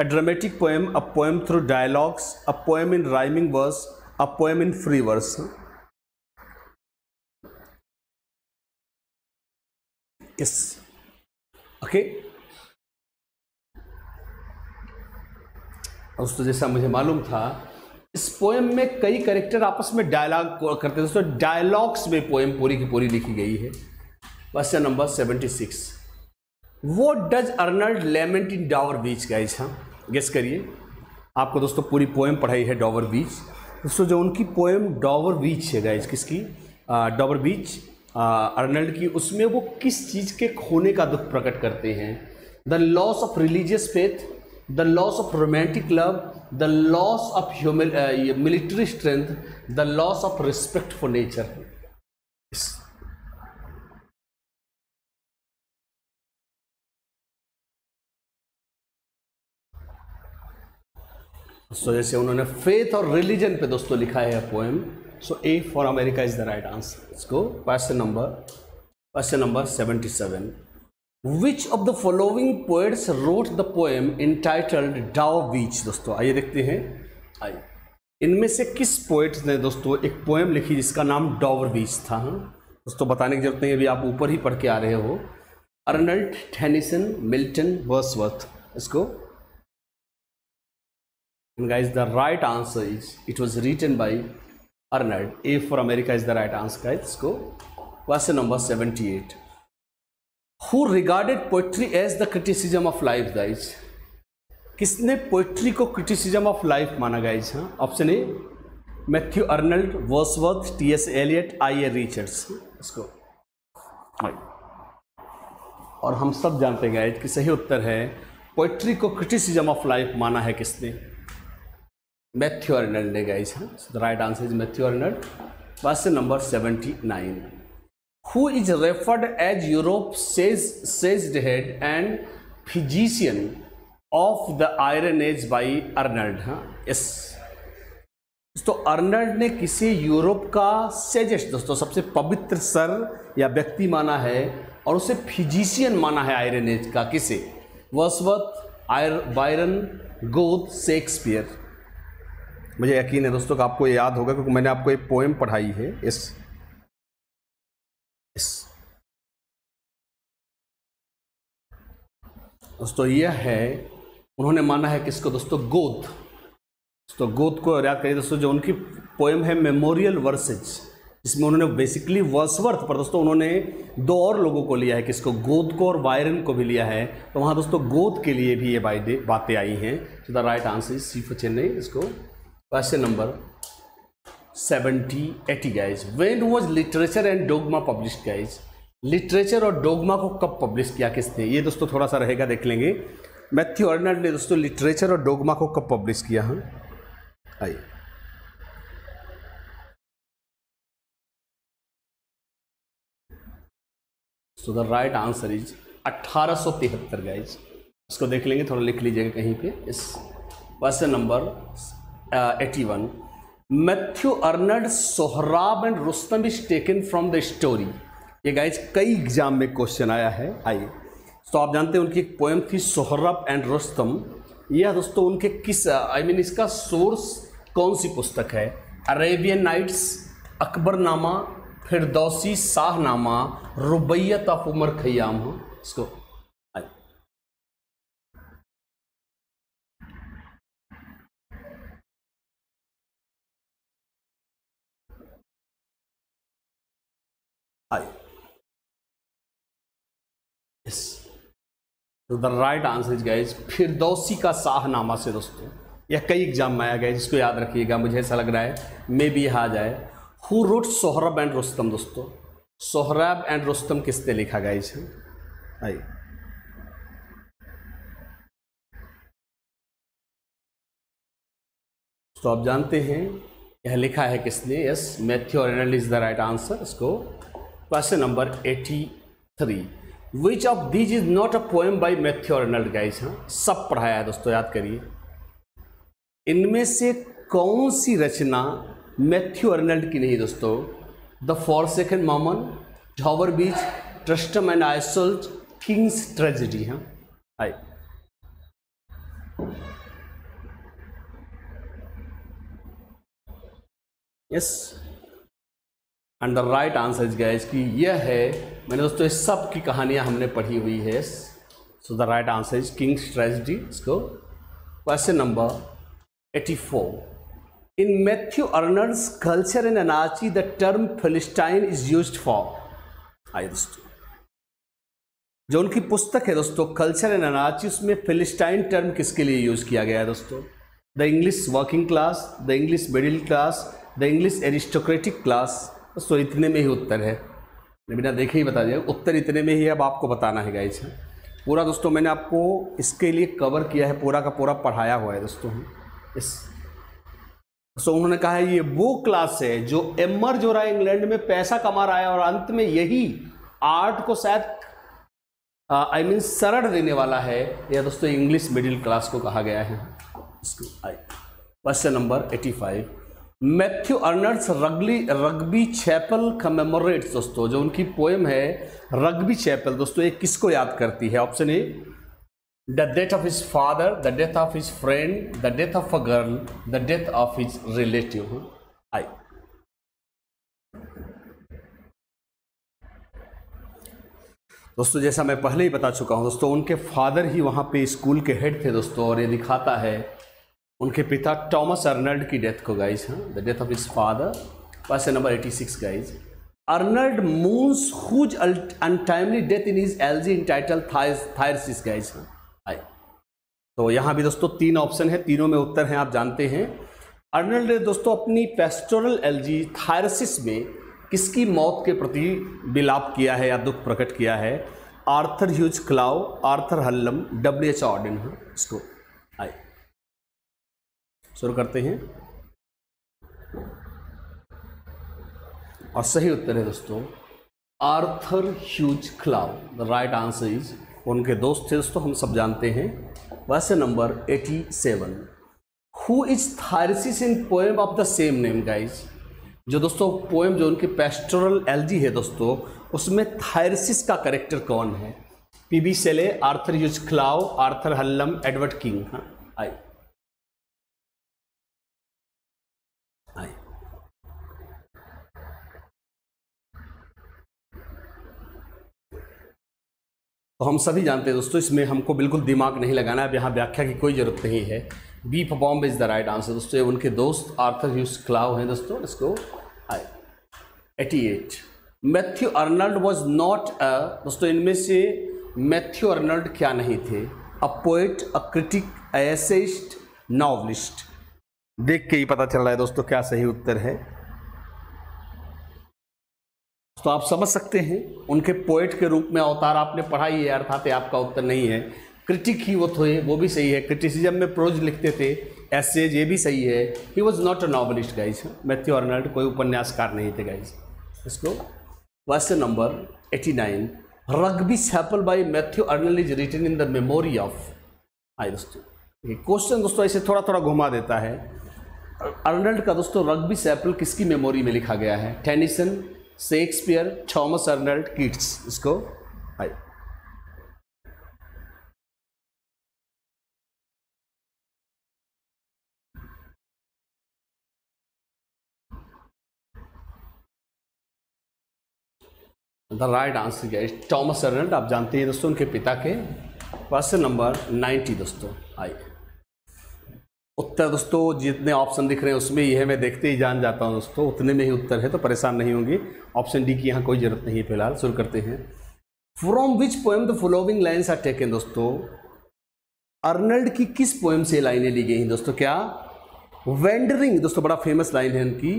A dramatic poem, a poem through dialogues, a poem in rhyming verse, a poem in free verse. Yes. Okay. दोस्तों जैसा मुझे मालूम था, इस पोएम में कई करेक्टर आपस में डायलॉग करते दोस्तों डायलॉग्स में पोएम पूरी की पूरी लिखी गई है। Question number seventy six who does Arnold lament in Dover Beach guys हाँ? गेस करिए। आपको दोस्तों पूरी पोएम पढ़ाई है डॉवर बीच दोस्तों, जो उनकी पोएम डॉवर बीच है गाइज़ किसकी? डॉवर बीच अर्नल्ड, की उसमें वो किस चीज़ के खोने का दुख प्रकट करते हैं? The loss of religious faith the loss of romantic love the loss of military strength the loss of respect for nature so जैसे उन्होंने फेथ और रिलीजन पे दोस्तों लिखा है poem so A for America is the right answer इसको question number question number seventy seven which of the following poets wrote the poem entitled Dover Beach दोस्तों, आइए देखते हैं। आइए। इनमें से किस पोएट ने दोस्तों एक पोएम लिखी जिसका नाम डॉवर बीच था? हाँ। दोस्तों, बताने की ज़रूरत नहीं अभी आप ऊपर ही पढ़ के आ रहे हो। अर्नल्ड टेनिसन मिल्टन वर्सवर्थ इसको And the right answer is it it written by Arnold. A for America is the right answer, guys. Let's go. Question number 78. Who regarded poetry as the criticism of life, guys? किसने poetry को criticism of life माना guys हाँ option A Matthew Arnold Wordsworth T S Eliot I A Richards इसको और हम सब जानते हैं गाइज़ कि सही उत्तर है पोइट्री को क्रिटिसिज्म ऑफ़ लाइफ माना है किसने मैथ्यू अर्नल्ड ने गई है? The right answer is Matthew Arnold question number seventy nine who is referred as Europe sage sagest head and physician of the iron age by Arnold yes तो Arnold ने किसे Europe का sagest दोस्तों, सबसे पवित्र सर या व्यक्ति माना है और उसे फिजिशियन माना है आयरन एज का किसे? वसवत आयर बायरन गोद शेक्सपियर मुझे यकीन है दोस्तों आपको याद होगा क्योंकि मैंने आपको एक पोएम पढ़ाई है, इस इस। दोस्तों, यह है, उन्होंने माना है किसको? दोस्तों, गोद। दोस्तों, गोद को याद करिए दोस्तों, जो उनकी पोएम है मेमोरियल वर्सेज जिसमें उन्होंने बेसिकली वर्सवर्थ पर दोस्तों उन्होंने दो और लोगों को लिया है, किसको? गोद को और वायरन को भी लिया है। तो वहाँ दोस्तों, गोद के लिए भी ये बातें आई हैं। So the right answer is C for Chennai इसको question number seventy eighty guys when was literature and dogma publish guys literature और डोगमा को कब पब्लिश किया किसने? ये दोस्तों थोड़ा सा रहेगा, देख लेंगे। मैथ्यू अर्नल्ड ने दोस्तों लिटरेचर और डोगमा को कब पब्लिश किया हाँ? आइए। So the right answer is अट्ठारह सौ तिहत्तर गाइज़ इसको देख लेंगे, थोड़ा लिख लीजिएगा कहीं पे। इस question number eighty one Matthew Arnold Sohrab and Rustam is taken from the story ये गाइज़ कई एग्ज़ाम में क्वेश्चन आया है आइए। तो आप जानते हैं उनकी एक पोएम थी सोहरब एंड रुस्तम यह दोस्तों उनके किस आई I मीन mean, इसका सोर्स कौन सी पुस्तक है? Arabian Nights Akbarnama Firdausi Shahnama Rubaiyat of Omar Khayyam इसको तो the right answer is guys Firdausi का शाहनामा से दोस्तों यह कई एग्ज़ाम में आया गया जिसको याद रखिएगा, मुझे ऐसा लग रहा है, मे भी यह आ जाए। Who wrote Sohrab and Rustam दोस्तों? सोहराब एंड रुस्तम किसने लिखा गया इसे आई तो आप जानते हैं, यह लिखा है किसने? Yes Matthew Arnold is the right answer इसको question number eighty three. Which of these is not a poem by Matthew Arnold guys हाँ? सब पढ़ाया है दोस्तों, याद करिए। इनमें से कौन सी रचना मैथ्यू अर्नल्ड की नहीं दोस्तों? The four second mammon tower beach Tristram and Iseult kings tragedy हाँ? I yes and the right answer is guess कि यह है मैंने दोस्तों, इस सब की कहानियाँ हमने पढ़ी हुई है। So the right answer is King's Tragedy इसको question number 84. In Matthew Arnold's culture and anarchy the term philistine is use for आइए दोस्तों। जो उनकी पुस्तक है दोस्तों कल्चर एंड अनाची उसमें फिलिस्टाइन टर्म किसके लिए यूज़ किया गया है दोस्तों? The English working class the English middle class the English aristocratic class दोस्तों इतने में ही उत्तर है। बिना देखे ही बता दिया। उत्तर इतने में ही अब आपको बताना है गाइस पूरा दोस्तों, मैंने आपको इसके लिए कवर किया है, पूरा का पूरा पढ़ाया हुआ है दोस्तों। इस, सो उन्होंने कहा है, ये वो क्लास है जो एमर जो रहा है इंग्लैंड में, पैसा कमा रहा है और अंत में यही आर्ट को शायद आई मीन शरण देने वाला है। या दोस्तों इंग्लिश मिडिल क्लास को कहा गया है। Question number 85 Matthew Arnold's rugby rugby chapel commemorates दोस्तों जो उनकी पोएम है रग्बी चैपल दोस्तों ये किसको याद करती है option A the death of his father, the death of his friend, the death of a girl, the death of his relative. I. दोस्तों जैसा मैं पहले ही बता चुका हूँ दोस्तों उनके फादर ही वहाँ पे स्कूल के हेड थे दोस्तों और ये दिखाता है उनके पिता टॉमस अर्नल्ड की डेथ को गाइज़ हाँ the death of his father question number 86 guys Arnold mourns whose untimely death in his elegy entitled Thyrsis guys हाँ. तो यहाँ भी दोस्तों तीन ऑप्शन है, तीनों में उत्तर हैं, आप जानते हैं. अर्नल्ड ने दोस्तों, अपनी पेस्टोरल एलजी थायरसिस में किसकी मौत के प्रति विलाप किया है या दुख प्रकट किया है? Arthur Hugh Clough Arthur Hallam W H Auden इसको. शुरू करते हैं। और सही उत्तर है दोस्तों, Arthur Hugh Clough the right answer is उनके दोस्त थे दोस्तों, हम सब जानते हैं। वैसे number 87 who is Thyrsis in poem of the same name guys जो दोस्तों पोएम जो उनकी पेस्टोरल एलजी है दोस्तों, उसमें थायरसिस का करेक्टर कौन है? P B Shelley Arthur Hugh Clough Arthur Hallam Edward King हाँ आई तो हम सभी जानते हैं दोस्तों, इसमें हमको बिल्कुल दिमाग नहीं लगाना है। अब यहाँ व्याख्या की कोई ज़रूरत नहीं है। B bomb is the right answer दोस्तों, ये उनके दोस्त आर्थर ह्यूस क्लाव हैं दोस्तों इसको आए। Eighty eight Matthew Arnold was not a दोस्तों, इनमें से मैथ्यू अर्नल्ड क्या नहीं थे? A poet a critic essayist novelist देख के ही पता चल रहा है दोस्तों, क्या सही उत्तर है। तो आप समझ सकते हैं, उनके पोएट के रूप में अवतार आपने पढ़ाई है, अर्थात आपका उत्तर नहीं है। क्रिटिक ही वो थे वो भी सही है। क्रिटिसिज्म में प्रोज लिखते थे एसेज ये भी सही है। He was not a novelist guys Matthew Arnold कोई उपन्यासकार नहीं थे गाइज़ इसको question number 89 Rugby Chapel by Matthew Arnold is written in the memory of आई दोस्तों क्वेश्चन दोस्तों ऐसे थोड़ा थोड़ा घुमा देता है। अर्नल्ड का दोस्तों रग्बी सैपल किसकी मेमोरी में लिखा गया है? Tennyson Shakespeare Thomas Arnold Keats इसको आई द राइट आंसर गया थॉमस अर्नल्ड आप जानते हैं दोस्तों, उनके पिता के क्वेश्चन नंबर 90 दोस्तों, आइए। उत्तर दोस्तों, जितने ऑप्शन दिख रहे हैं उसमें यह मैं देखते ही जान जाता हूँ दोस्तों। उतने में ही उत्तर है तो परेशान नहीं होंगे। ऑप्शन डी की यहाँ कोई ज़रूरत नहीं है फ़िलहाल, शुरू करते हैं। From which poem the following lines are taken दोस्तों? अर्नल्ड की किस पोएम से लाइनें ली गई हैं दोस्तों? क्या? वेंडरिंग दोस्तों, बड़ा फ़ेमस लाइन है उनकी।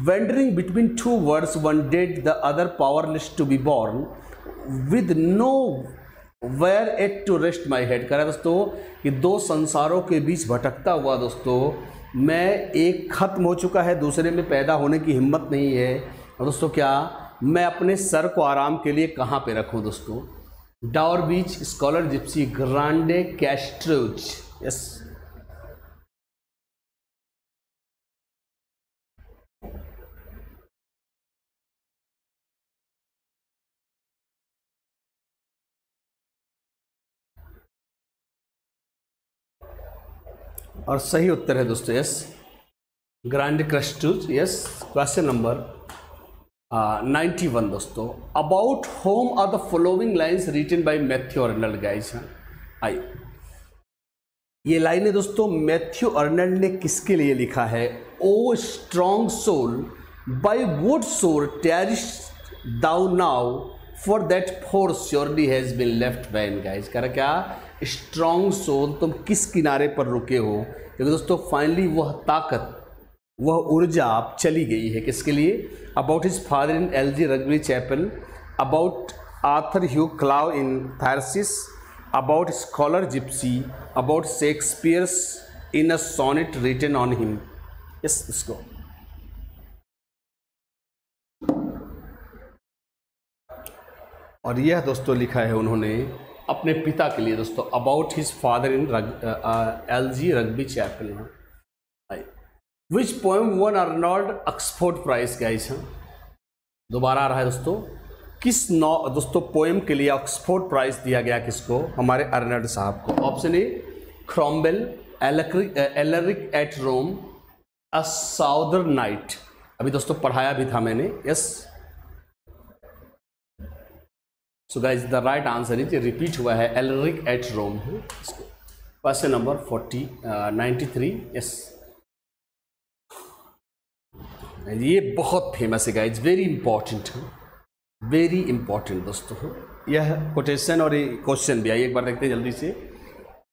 Wandering between two worlds one dead the other powerless to be born with nowhere yet to rest my head करा दोस्तों कि दो संसारों के बीच भटकता हुआ दोस्तों, मैं एक खत्म हो चुका है, दूसरे में पैदा होने की हिम्मत नहीं है। और दोस्तों क्या, मैं अपने सर को आराम के लिए कहाँ पे रखूँ दोस्तों? Dover Beach Scholar Gipsy Grande Chartreuse. Yes. और सही उत्तर है दोस्तों yes grand क्रस्टूज yes question number ninety one दोस्तों. About whom are the following lines written by Matthew Arnold guys आई ये लाइनें दोस्तों मैथ्यू अर्नल्ड ने किसके लिए लिखा है? O strong soul by what shore tarriest thou now for that force surely has been left vain guys कह रहा क्या? स्ट्रॉन्ग सोल तुम किस किनारे पर रुके हो? क्योंकि दोस्तों फाइनली वह ताकत, वह ऊर्जा आप चली गई है किसके लिए? About his father in elegy Rugby Chapel about Arthur Hugh Clough in Thyrsis about Scholar Gipsy about Shakespeare's in a sonnet written on him yes इसको और यह दोस्तों लिखा है उन्होंने अपने पिता के लिए दोस्तों about his father in elegy Rugby Chapel which poem won not Oxford prize guys हैं दोबारा आ रहा है दोस्तों। किस नौ, दोस्तों पोएम के लिए ऑक्सफोर्ड प्राइज दिया गया किसको? हमारे अर्नड साहब को। Option A Cromwell Alaric at Rome a southern night अभी दोस्तों, पढ़ाया भी था मैंने। Yes so guys the right answer is repeat हुआ है Alaric at Rome question number forty ninety three yes ये बहुत फ़ेमस है गाइज़ वेरी इंपॉर्टेंट है वेरी इंपॉर्टेंट दोस्तों. यह कोटेशन और क्वेश्चन भी आई एक बार देखते हैं जल्दी से।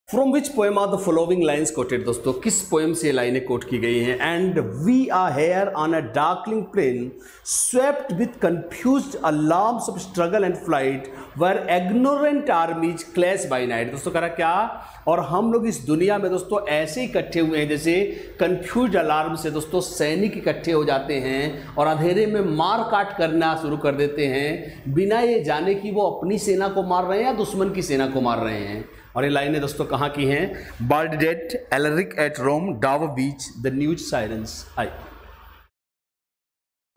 From which poem are the following lines quoted दोस्तों? किस पोएम से लाइनें कोट की गई हैं? And we are here on a darkling plain swept with confuse alarms of struggle and flight where ignorant armies clash by night दोस्तों, करा क्या? और हम लोग इस दुनिया में, दोस्तों, ऐसे इकट्ठे हुए हैं, जैसे कंफ्यूज अलार्म से, दोस्तों, सैनिक इकट्ठे हो जाते हैं और अंधेरे में मार काट करना शुरू कर देते हैं। बिना ये जाने कि वो अपनी सेना को मार रहे हैं या दुश्मन की सेना को मार रहे हैं। और ये लाइनें दोस्तों कहाँ की हैं? Balder Dead Alaric at Rome Dover Beach the new sirens आई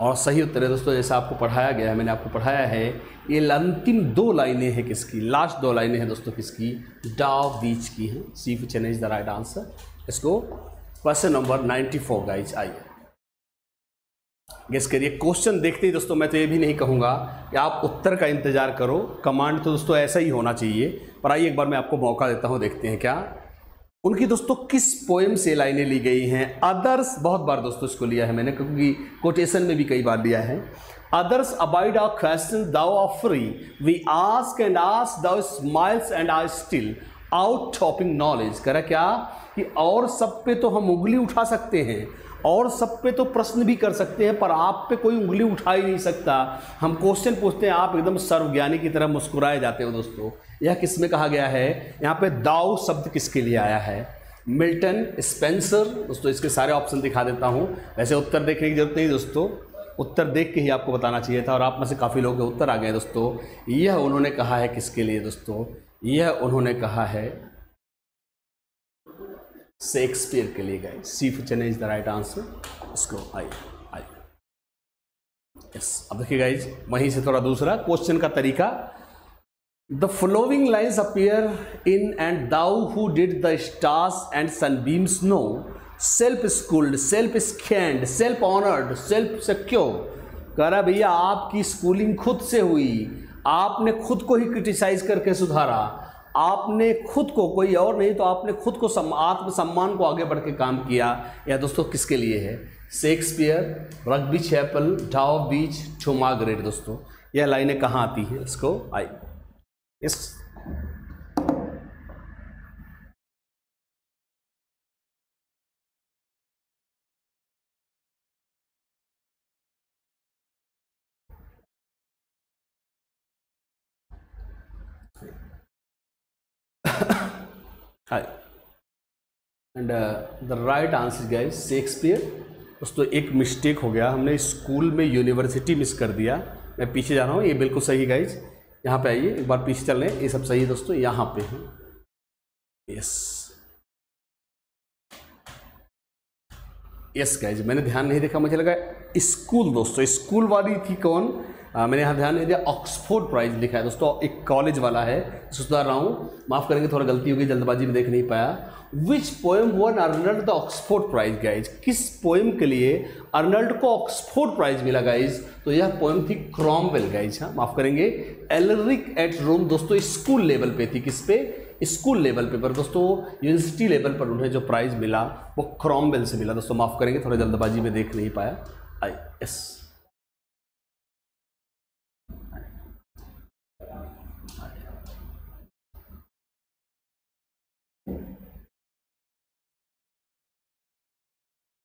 और सही उत्तर है दोस्तों, जैसा आपको पढ़ाया गया है, मैंने आपको पढ़ाया है, ये अंतिम दो लाइनें हैं किसकी? लास्ट दो लाइनें हैं दोस्तों किसकी? डाव बीच की हैं। C chain is the right answer इसको question number ninety four guys आइए। गेस करिए क्वेश्चन देखते ही दोस्तों, मैं तो ये भी नहीं कहूँगा कि आप उत्तर का इंतज़ार करो। कमांड तो दोस्तों ऐसा ही होना चाहिए। पर आइए एक बार मैं आपको मौका देता हूँ, देखते हैं क्या। उनकी दोस्तों, किस पोएम से लाइनें ली गई हैं? अदर्स बहुत बार दोस्तों इसको लिया है मैंने, क्योंकि कोटेशन में भी कई बार लिया है। Others abide our question thou of free we ask and ask thou smiles and are still out topping knowledge करा क्या? कि और सब पे तो हम उंगली उठा सकते हैं। और सब पे तो प्रश्न भी कर सकते हैं, पर आप पे कोई उंगली उठा ही नहीं सकता। हम क्वेश्चन पूछते हैं, आप एकदम सर्वज्ञानी की तरह मुस्कुराए जाते हो दोस्तों। यह किसमें कहा गया है? यहाँ पे दाऊ शब्द किसके लिए आया है? मिल्टन स्पेंसर, दोस्तों इसके सारे ऑप्शन दिखा देता हूँ। वैसे उत्तर देखने की ज़रूरत नहीं दोस्तों। उत्तर देख के ही आपको बताना चाहिए था और आप में से काफ़ी लोग उत्तर आ गए दोस्तों। यह उन्होंने कहा है किसके लिए दोस्तों? यह उन्होंने कहा है शेक्सपियर के लिए गए। सी फुचन इज़ द राइट आंसर इसको आई आई यस अब देखिए गाइज़ वहीं से थोड़ा दूसरा क्वेश्चन का तरीका। The following lines appear in and thou who did the stars and sunbeams know self schooled self scanned self honoured self secure कह रहा भैया, आपकी स्कूलिंग खुद से हुई। आपने खुद को ही क्रिटिसाइज करके सुधारा। आपने खुद को कोई और नहीं तो आपने खुद को सम, आत्मसम्मान को आगे बढ़ के काम किया। या दोस्तों किसके लिए है? Shakespeare Rugby Chapel Dover Beach छो ग्रेड दोस्तों। यह लाइनें कहाँ आती हैं? इसको आई इस and the right answer guys Shakespeare दोस्तों, एक मिस्टेक हो गया। हमने स्कूल में यूनिवर्सिटी मिस कर दिया। मैं पीछे जा रहा हूँ। ये बिल्कुल सही गाइज़ यहाँ पे आइए। एक बार पीछे चल रहे हैं। ये सब सही है, दोस्तों। यहाँ पे है। यस यस गाइज़ मैंने ध्यान नहीं देखा मुझे लगा स्कूल दोस्तों स्कूल वाली थी कौन? आ, मैंने यहाँ ध्यान नहीं दिया ऑक्सफोर्ड प्राइज लिखा है दोस्तों एक कॉलेज वाला है सुधार रहा हूँ। माफ़ करेंगे थोड़ा गलती होगी जल्दबाजी में देख नहीं पाया। Which poem won Arnold the Oxford prize guys किस पोएम के लिए अर्नल्ड को ऑक्सफोर्ड प्राइज मिला गाइज़ तो यह पोएम थी क्रॉमवेल गाइज़ हाँ माफ़ करेंगे। एलरिक एट रोम दोस्तों स्कूल लेवल पे थी किस पे? स्कूल लेवल पे, पर दोस्तों, यूनिवर्सिटी लेवल पर उन्हें जो प्राइज़ मिला, वो क्रॉमवेल से मिला। दोस्तों, माफ़ करेंगे, थोड़ा जल्दबाजी में देख नहीं पाया। आई एस।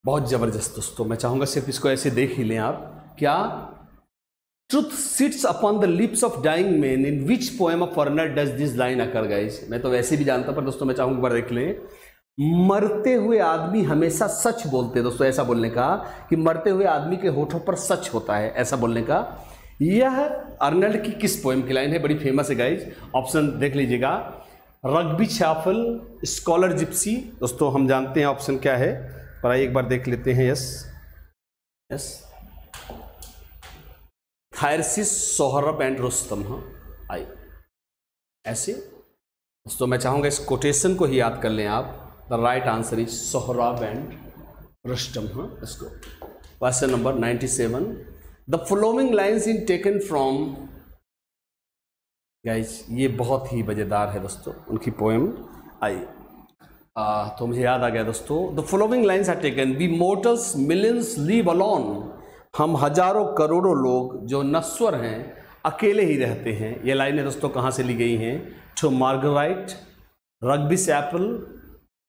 बहुत ज़बरदस्त, दोस्तों। मैं चाहूँगा सिर्फ़ इसको ऐसे देख ही लें आप। क्या? Truth sits upon the lips of dying man in which poem of foreigner does this line occur guys मैं तो वैसे भी जानता पर दोस्तों मैं चाहूँगा देख लें। मरते हुए आदमी हमेशा सच बोलते हैं। दोस्तों, ऐसा बोलने का कि मरते हुए आदमी के होठों पर सच होता है, ऐसा बोलने का। यह अर्नल्ड की किस पोएम की लाइन है? बड़ी फ़ेमस है गाइज़ ऑप्शन देख लीजिएगा। रग्बी छाफल स्कॉलर जिप्सी दोस्तों, हम जानते हैं ऑप्शन क्या है, पर आइए एक बार देख लेते हैं yes yes Thyrsis Sohrab and Rustum हाँ आई। ऐसे? दोस्तों, मैं चाहूँगा इस कोटेशन को ही याद कर लें आप। The right answer is Sohrab and Rustum हाँ इसको। Question number ninety seven. The following lines in taken from guys ये बहुत ही मज़ेदार है दोस्तों, उनकी पोएम आई। तो मुझे याद आ गया दोस्तों। The following lines are taken we mortals millions live alone हम हज़ारों करोड़ों लोग जो नस्वर हैं, अकेले ही रहते हैं। ये लाइनें दोस्तों कहाँ से ली गई हैं? टू मार्गराइट रग्बी सैपल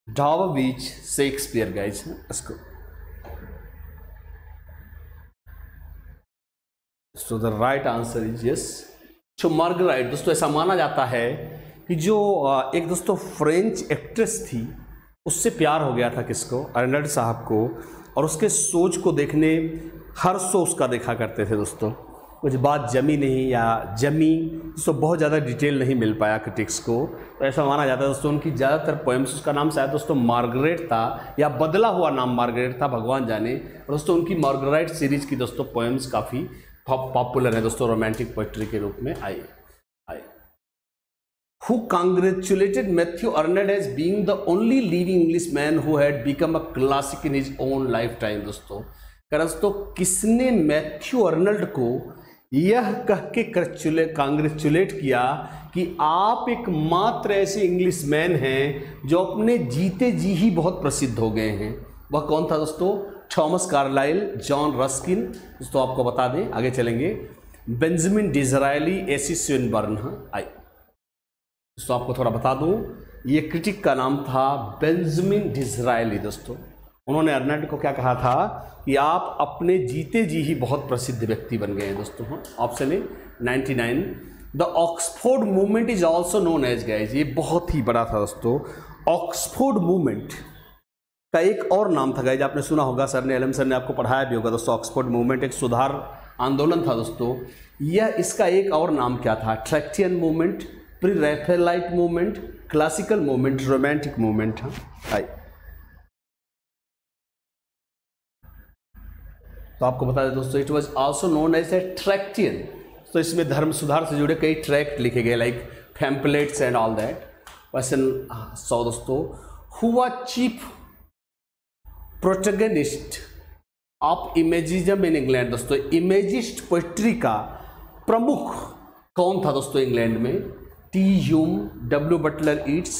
डावा बीच शेक्सपियर गाइज़ इसको। So the right answer is yes to Marguerite दोस्तों, ऐसा माना जाता है कि जो एक दोस्तों फ्रेंच एक्ट्रेस थी, उससे प्यार हो गया था किसको? अर्नल्ड साहब को। और उसके सोच को देखने हर सो उसका देखा करते थे दोस्तों। कुछ बात जमी नहीं या जमी दोस्तों बहुत ज़्यादा डिटेल नहीं मिल पाया क्रिटिक्स को। तो ऐसा माना जाता है दोस्तों उनकी ज़्यादातर पोएम्स उसका नाम शायद दोस्तों मार्गरेट था या बदला हुआ नाम मार्गरेट था, भगवान जाने। और दोस्तों उनकी मार्गरेट सीरीज़ की दोस्तों पोएम्स काफ़ी पॉपुलर है दोस्तों रोमांटिक पोइट्री के रूप में। आई आई who congratulated Matthew Arnold as being the only living Englishman who had become a classic in his own lifetime, दोस्तों? करस तो किसने मैथ्यू अर्नल्ड को यह कह के कांग्रेचुलेट किया कि आप एक मात्र ऐसे इंग्लिश मैन हैं जो अपने जीते जी ही बहुत प्रसिद्ध हो गए हैं। वह कौन था दोस्तों? Thomas Carlyle, John Ruskin. दोस्तों, आपको बता दें, आगे चलेंगे। Benjamin Disraeli A C Swinburne आई दोस्तों, आपको थोड़ा बता दूँ, ये क्रिटिक का नाम था बेंजामिन डिजराइली दोस्तों। उन्होंने अर्नल्ड को क्या कहा था कि आप अपने जीते जी ही बहुत प्रसिद्ध व्यक्ति बन गए हैं दोस्तों। Option A 99 the Oxford movement is also known as guys ये बहुत ही बड़ा था दोस्तों। ऑक्सफोर्ड मूवमेंट का एक और नाम था गाइज़ आपने सुना होगा, सर ने एलम सर ने आपको पढ़ाया भी होगा दोस्तों। ऑक्सफोर्ड मूवमेंट एक सुधार आंदोलन था दोस्तों। यह इसका एक और नाम क्या था? Tractarian movement pre Raphaelite movement, classical movement, romantic movement हाँ। तो आपको बता दें दोस्तों it was also known as a Tractarian तो इसमें धर्म सुधार से जुड़े कई ट्रैक्ट लिखे गए like pamphlets and all that question सौ दोस्तों, हुआ chief protagonist of imagism in England दोस्तों. इमेजिस्ट पोइट्री का प्रमुख कौन था दोस्तों इंग्लैंड में? T Hulme W Butler Yeats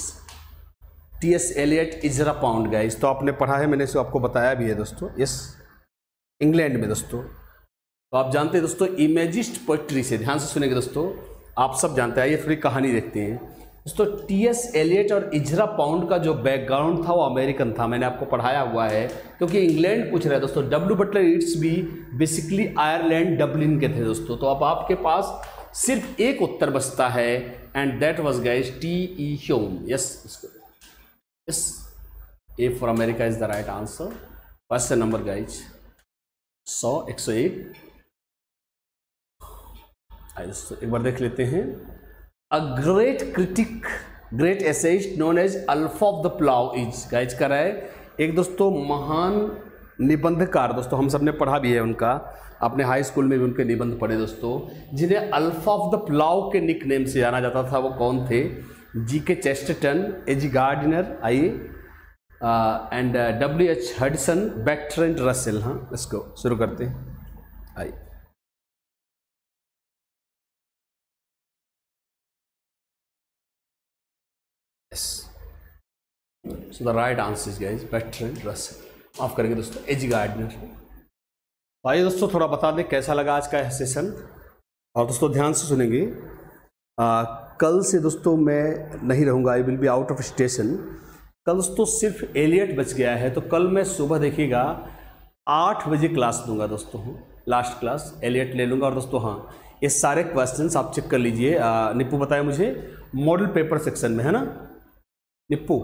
T S Eliot Ezra Pound guys तो आपने पढ़ा है, मैंने इसको आपको बताया भी है दोस्तों. यस इंग्लैंड में, दोस्तों। तो आप जानते हैं, दोस्तों, इमेजिस्ट पोइट्री से, ध्यान से सुनेंगे दोस्तों। आप सब जानते हैं ये थोड़ी कहानी देखते हैं। दोस्तों टी एस एलियट और इजरा पाउंड का जो बैकग्राउंड था, वो अमेरिकन था। मैंने आपको पढ़ाया हुआ है, क्योंकि इंग्लैंड पूछ रहा है, दोस्तों, डब्ल्यू बटलर ईट्स भी बेसिकली आयरलैंड डब्लिन के थे, दोस्तों। तो अब आपके पास सिर्फ़ एक उत्तर बचता है and that was guys T E Hulme yes yes A for America is the right answer first number guys सौ, एक सौ एक। एक बार देख लेते हैं। A great critic great essayist known as alpha of the plough is guys कर है, एक दोस्तों, महान निबंधकार, दोस्तों, हम सबने पढ़ा भी है उनका। अपने हाई स्कूल में भी उनके निबंध पढ़े, दोस्तों। जिन्हें अल्फ़ा ऑफ़ द प्लाव के निक नेम से जाना जाता था, वो कौन थे? G K Chesterton A G Gardiner आइए। And W H Hudson Bertrand Russell हाँ इसको शुरू करते हैं। आइए। So the right answer is guys Bertrand Russell माफ़ करेंगे दोस्तों एजी गार्डनर आइए दोस्तों थोड़ा बता दें कैसा लगा आज का सेशन और दोस्तों ध्यान से सुनेंगे। आ, कल से दोस्तों मैं नहीं रहूँगा। I will be out of station कल दोस्तों सिर्फ़ एलियट बच गया है तो कल मैं सुबह देखिएगा, आठ बजे क्लास दूँगा दोस्तों लास्ट क्लास एलियट ले लूँगा। और दोस्तों हाँ ये सारे क्वेश्चंस आप चेक कर लीजिए। निप्पू बताए मुझे मॉडल पेपर सेक्शन में, है ना? निप्पू?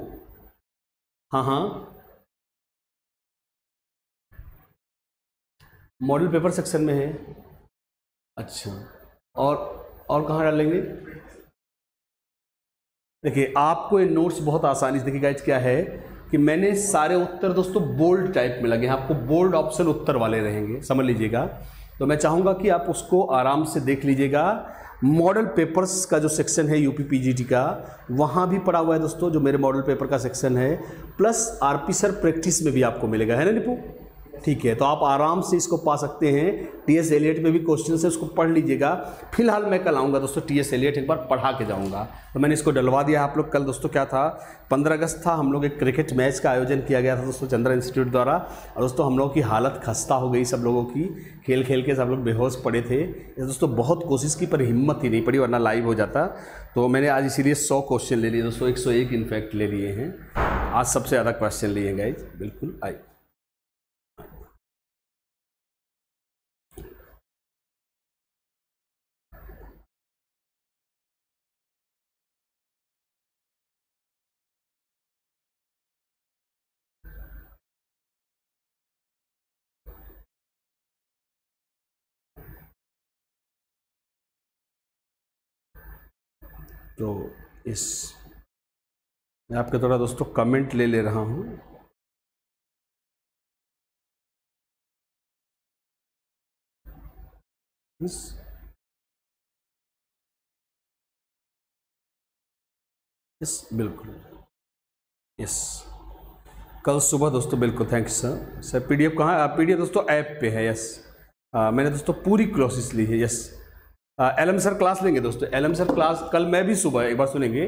हाँ हाँ। मॉडल पेपर सेक्शन में है। अच्छा। और और कहाँ डालेंगे? देखिए, आपको ये नोट्स बहुत आसानी से, देखिए गाइज़ क्या है कि मैंने सारे उत्तर दोस्तों बोल्ड टाइप में लगे हैं। आपको बोल्ड ऑप्शन उत्तर वाले रहेंगे, समझ लीजिएगा। तो मैं चाहूँगा कि आप उसको आराम से देख लीजिएगा। मॉडल पेपर्स का जो सेक्शन है यूपी पीजीटी का, वहाँ भी पड़ा हुआ है दोस्तों, जो मेरे मॉडल पेपर का सेक्शन है। प्लस आरपी सर प्रैक्टिस में भी आपको मिलेगा, है ना निपू ठीक है तो आप आराम से इसको पा सकते हैं। टी एस एलियट में भी क्वेश्चन है उसको पढ़ लीजिएगा। फ़िलहाल मैं कल आऊँगा दोस्तों टी एस एलियट एक बार पढ़ा के जाऊँगा। तो मैंने इसको डलवा दिया आप लोग कल दोस्तों, क्या था? पंद्रह अगस्त था, हम लोग एक क्रिकेट मैच का आयोजन किया गया था दोस्तों, चंद्रा इंस्टीट्यूट द्वारा। और दोस्तों, हम लोगों की हालत खस्ता हो गई सब लोगों की। खेल खेल के सब लोग बेहोश पड़े थे। दोस्तों, बहुत कोशिश की, पर हिम्मत ही नहीं पड़ी, वरना लाइव हो जाता। तो मैंने आज इसीलिए सौ क्वेश्चन ले लिए दोस्तों, एक सौ एक इनफैक्ट ले लिए हैं। आज सबसे ज़्यादा क्वेश्चन लिए गाइज़ बिल्कुल आई तो इस मैं आपके थोड़ा दोस्तों कमेंट ले ले रहा हूँ। यस बिल्कुल यस कल सुबह दोस्तों बिल्कुल thank you sir sir PDF कहाँ पीडीएफ दोस्तों ऐप पे है यस आ, मैंने दोस्तों पूरी क्लोसिस ली है यस एलएम सर क्लास लेंगे दोस्तों। एलएम सर क्लास कल मैं भी सुबह, एक बार सुनेंगे।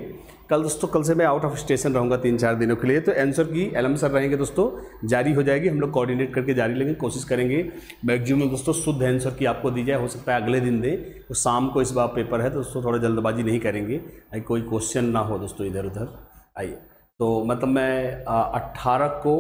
कल दोस्तों, कल से मैं आउट ऑफ़ स्टेशन रहूँगा तीन चार दिनों के लिए। तो आंसर की एलएम सर रहेंगे दोस्तों, जारी हो जाएगी। हम लोग कोऑर्डिनेट करके जारी लेंगे, कोशिश करेंगे। मैक्सिमम दोस्तों, शुद्ध आंसर की आपको दी जाए, हो सकता है अगले दिन दें। तो शाम को इस बार पेपर है तो दोस्तों, थोड़ा जल्दबाजी नहीं करेंगे। कोई क्वेश्चन ना हो दोस्तों, इधर उधर। आइए। तो मतलब मैं अट्ठारह को,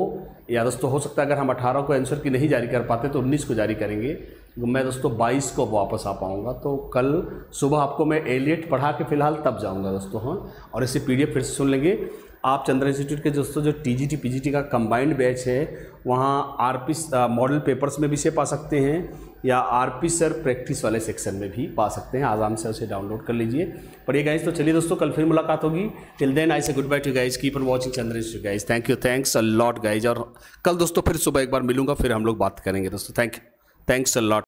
या दोस्तों, हो सकता है अगर हम अट्ठारह को आंसर की नहीं जारी कर पाते तो उन्नीस को जारी करेंगे। मैं दोस्तों 22 को वापस आ पाऊँगा तो कल सुबह आपको मैं एलियट पढ़ा के फ़िलहाल तब जाऊँगा दोस्तों हाँ। और इसे पीडीएफ फिर से सुन लेंगे। आप चंद्र इंस्टीट्यूट के दोस्तों, जो टी जी टीजीटी पीजीटी का कंबाइंड बैच है, वहाँ आरपी मॉडल पेपर्स में भी से पा सकते हैं, या आरपी सर प्रैक्टिस वाले सेक्शन में भी पा सकते हैं। आराम से उसे डाउनलोड कर लीजिए। पढ़िए गाइज़ तो चलिए दोस्तों, कल फिर मुलाकात होगी। Till then I say goodbye to guys keep on watching Chandra institute guys thank you thanks a lot guys और कल दोस्तों, फिर सुबह एक बार मिलूँगा, फिर हम लोग बात करेंगे दोस्तों। Thank you thanks a lot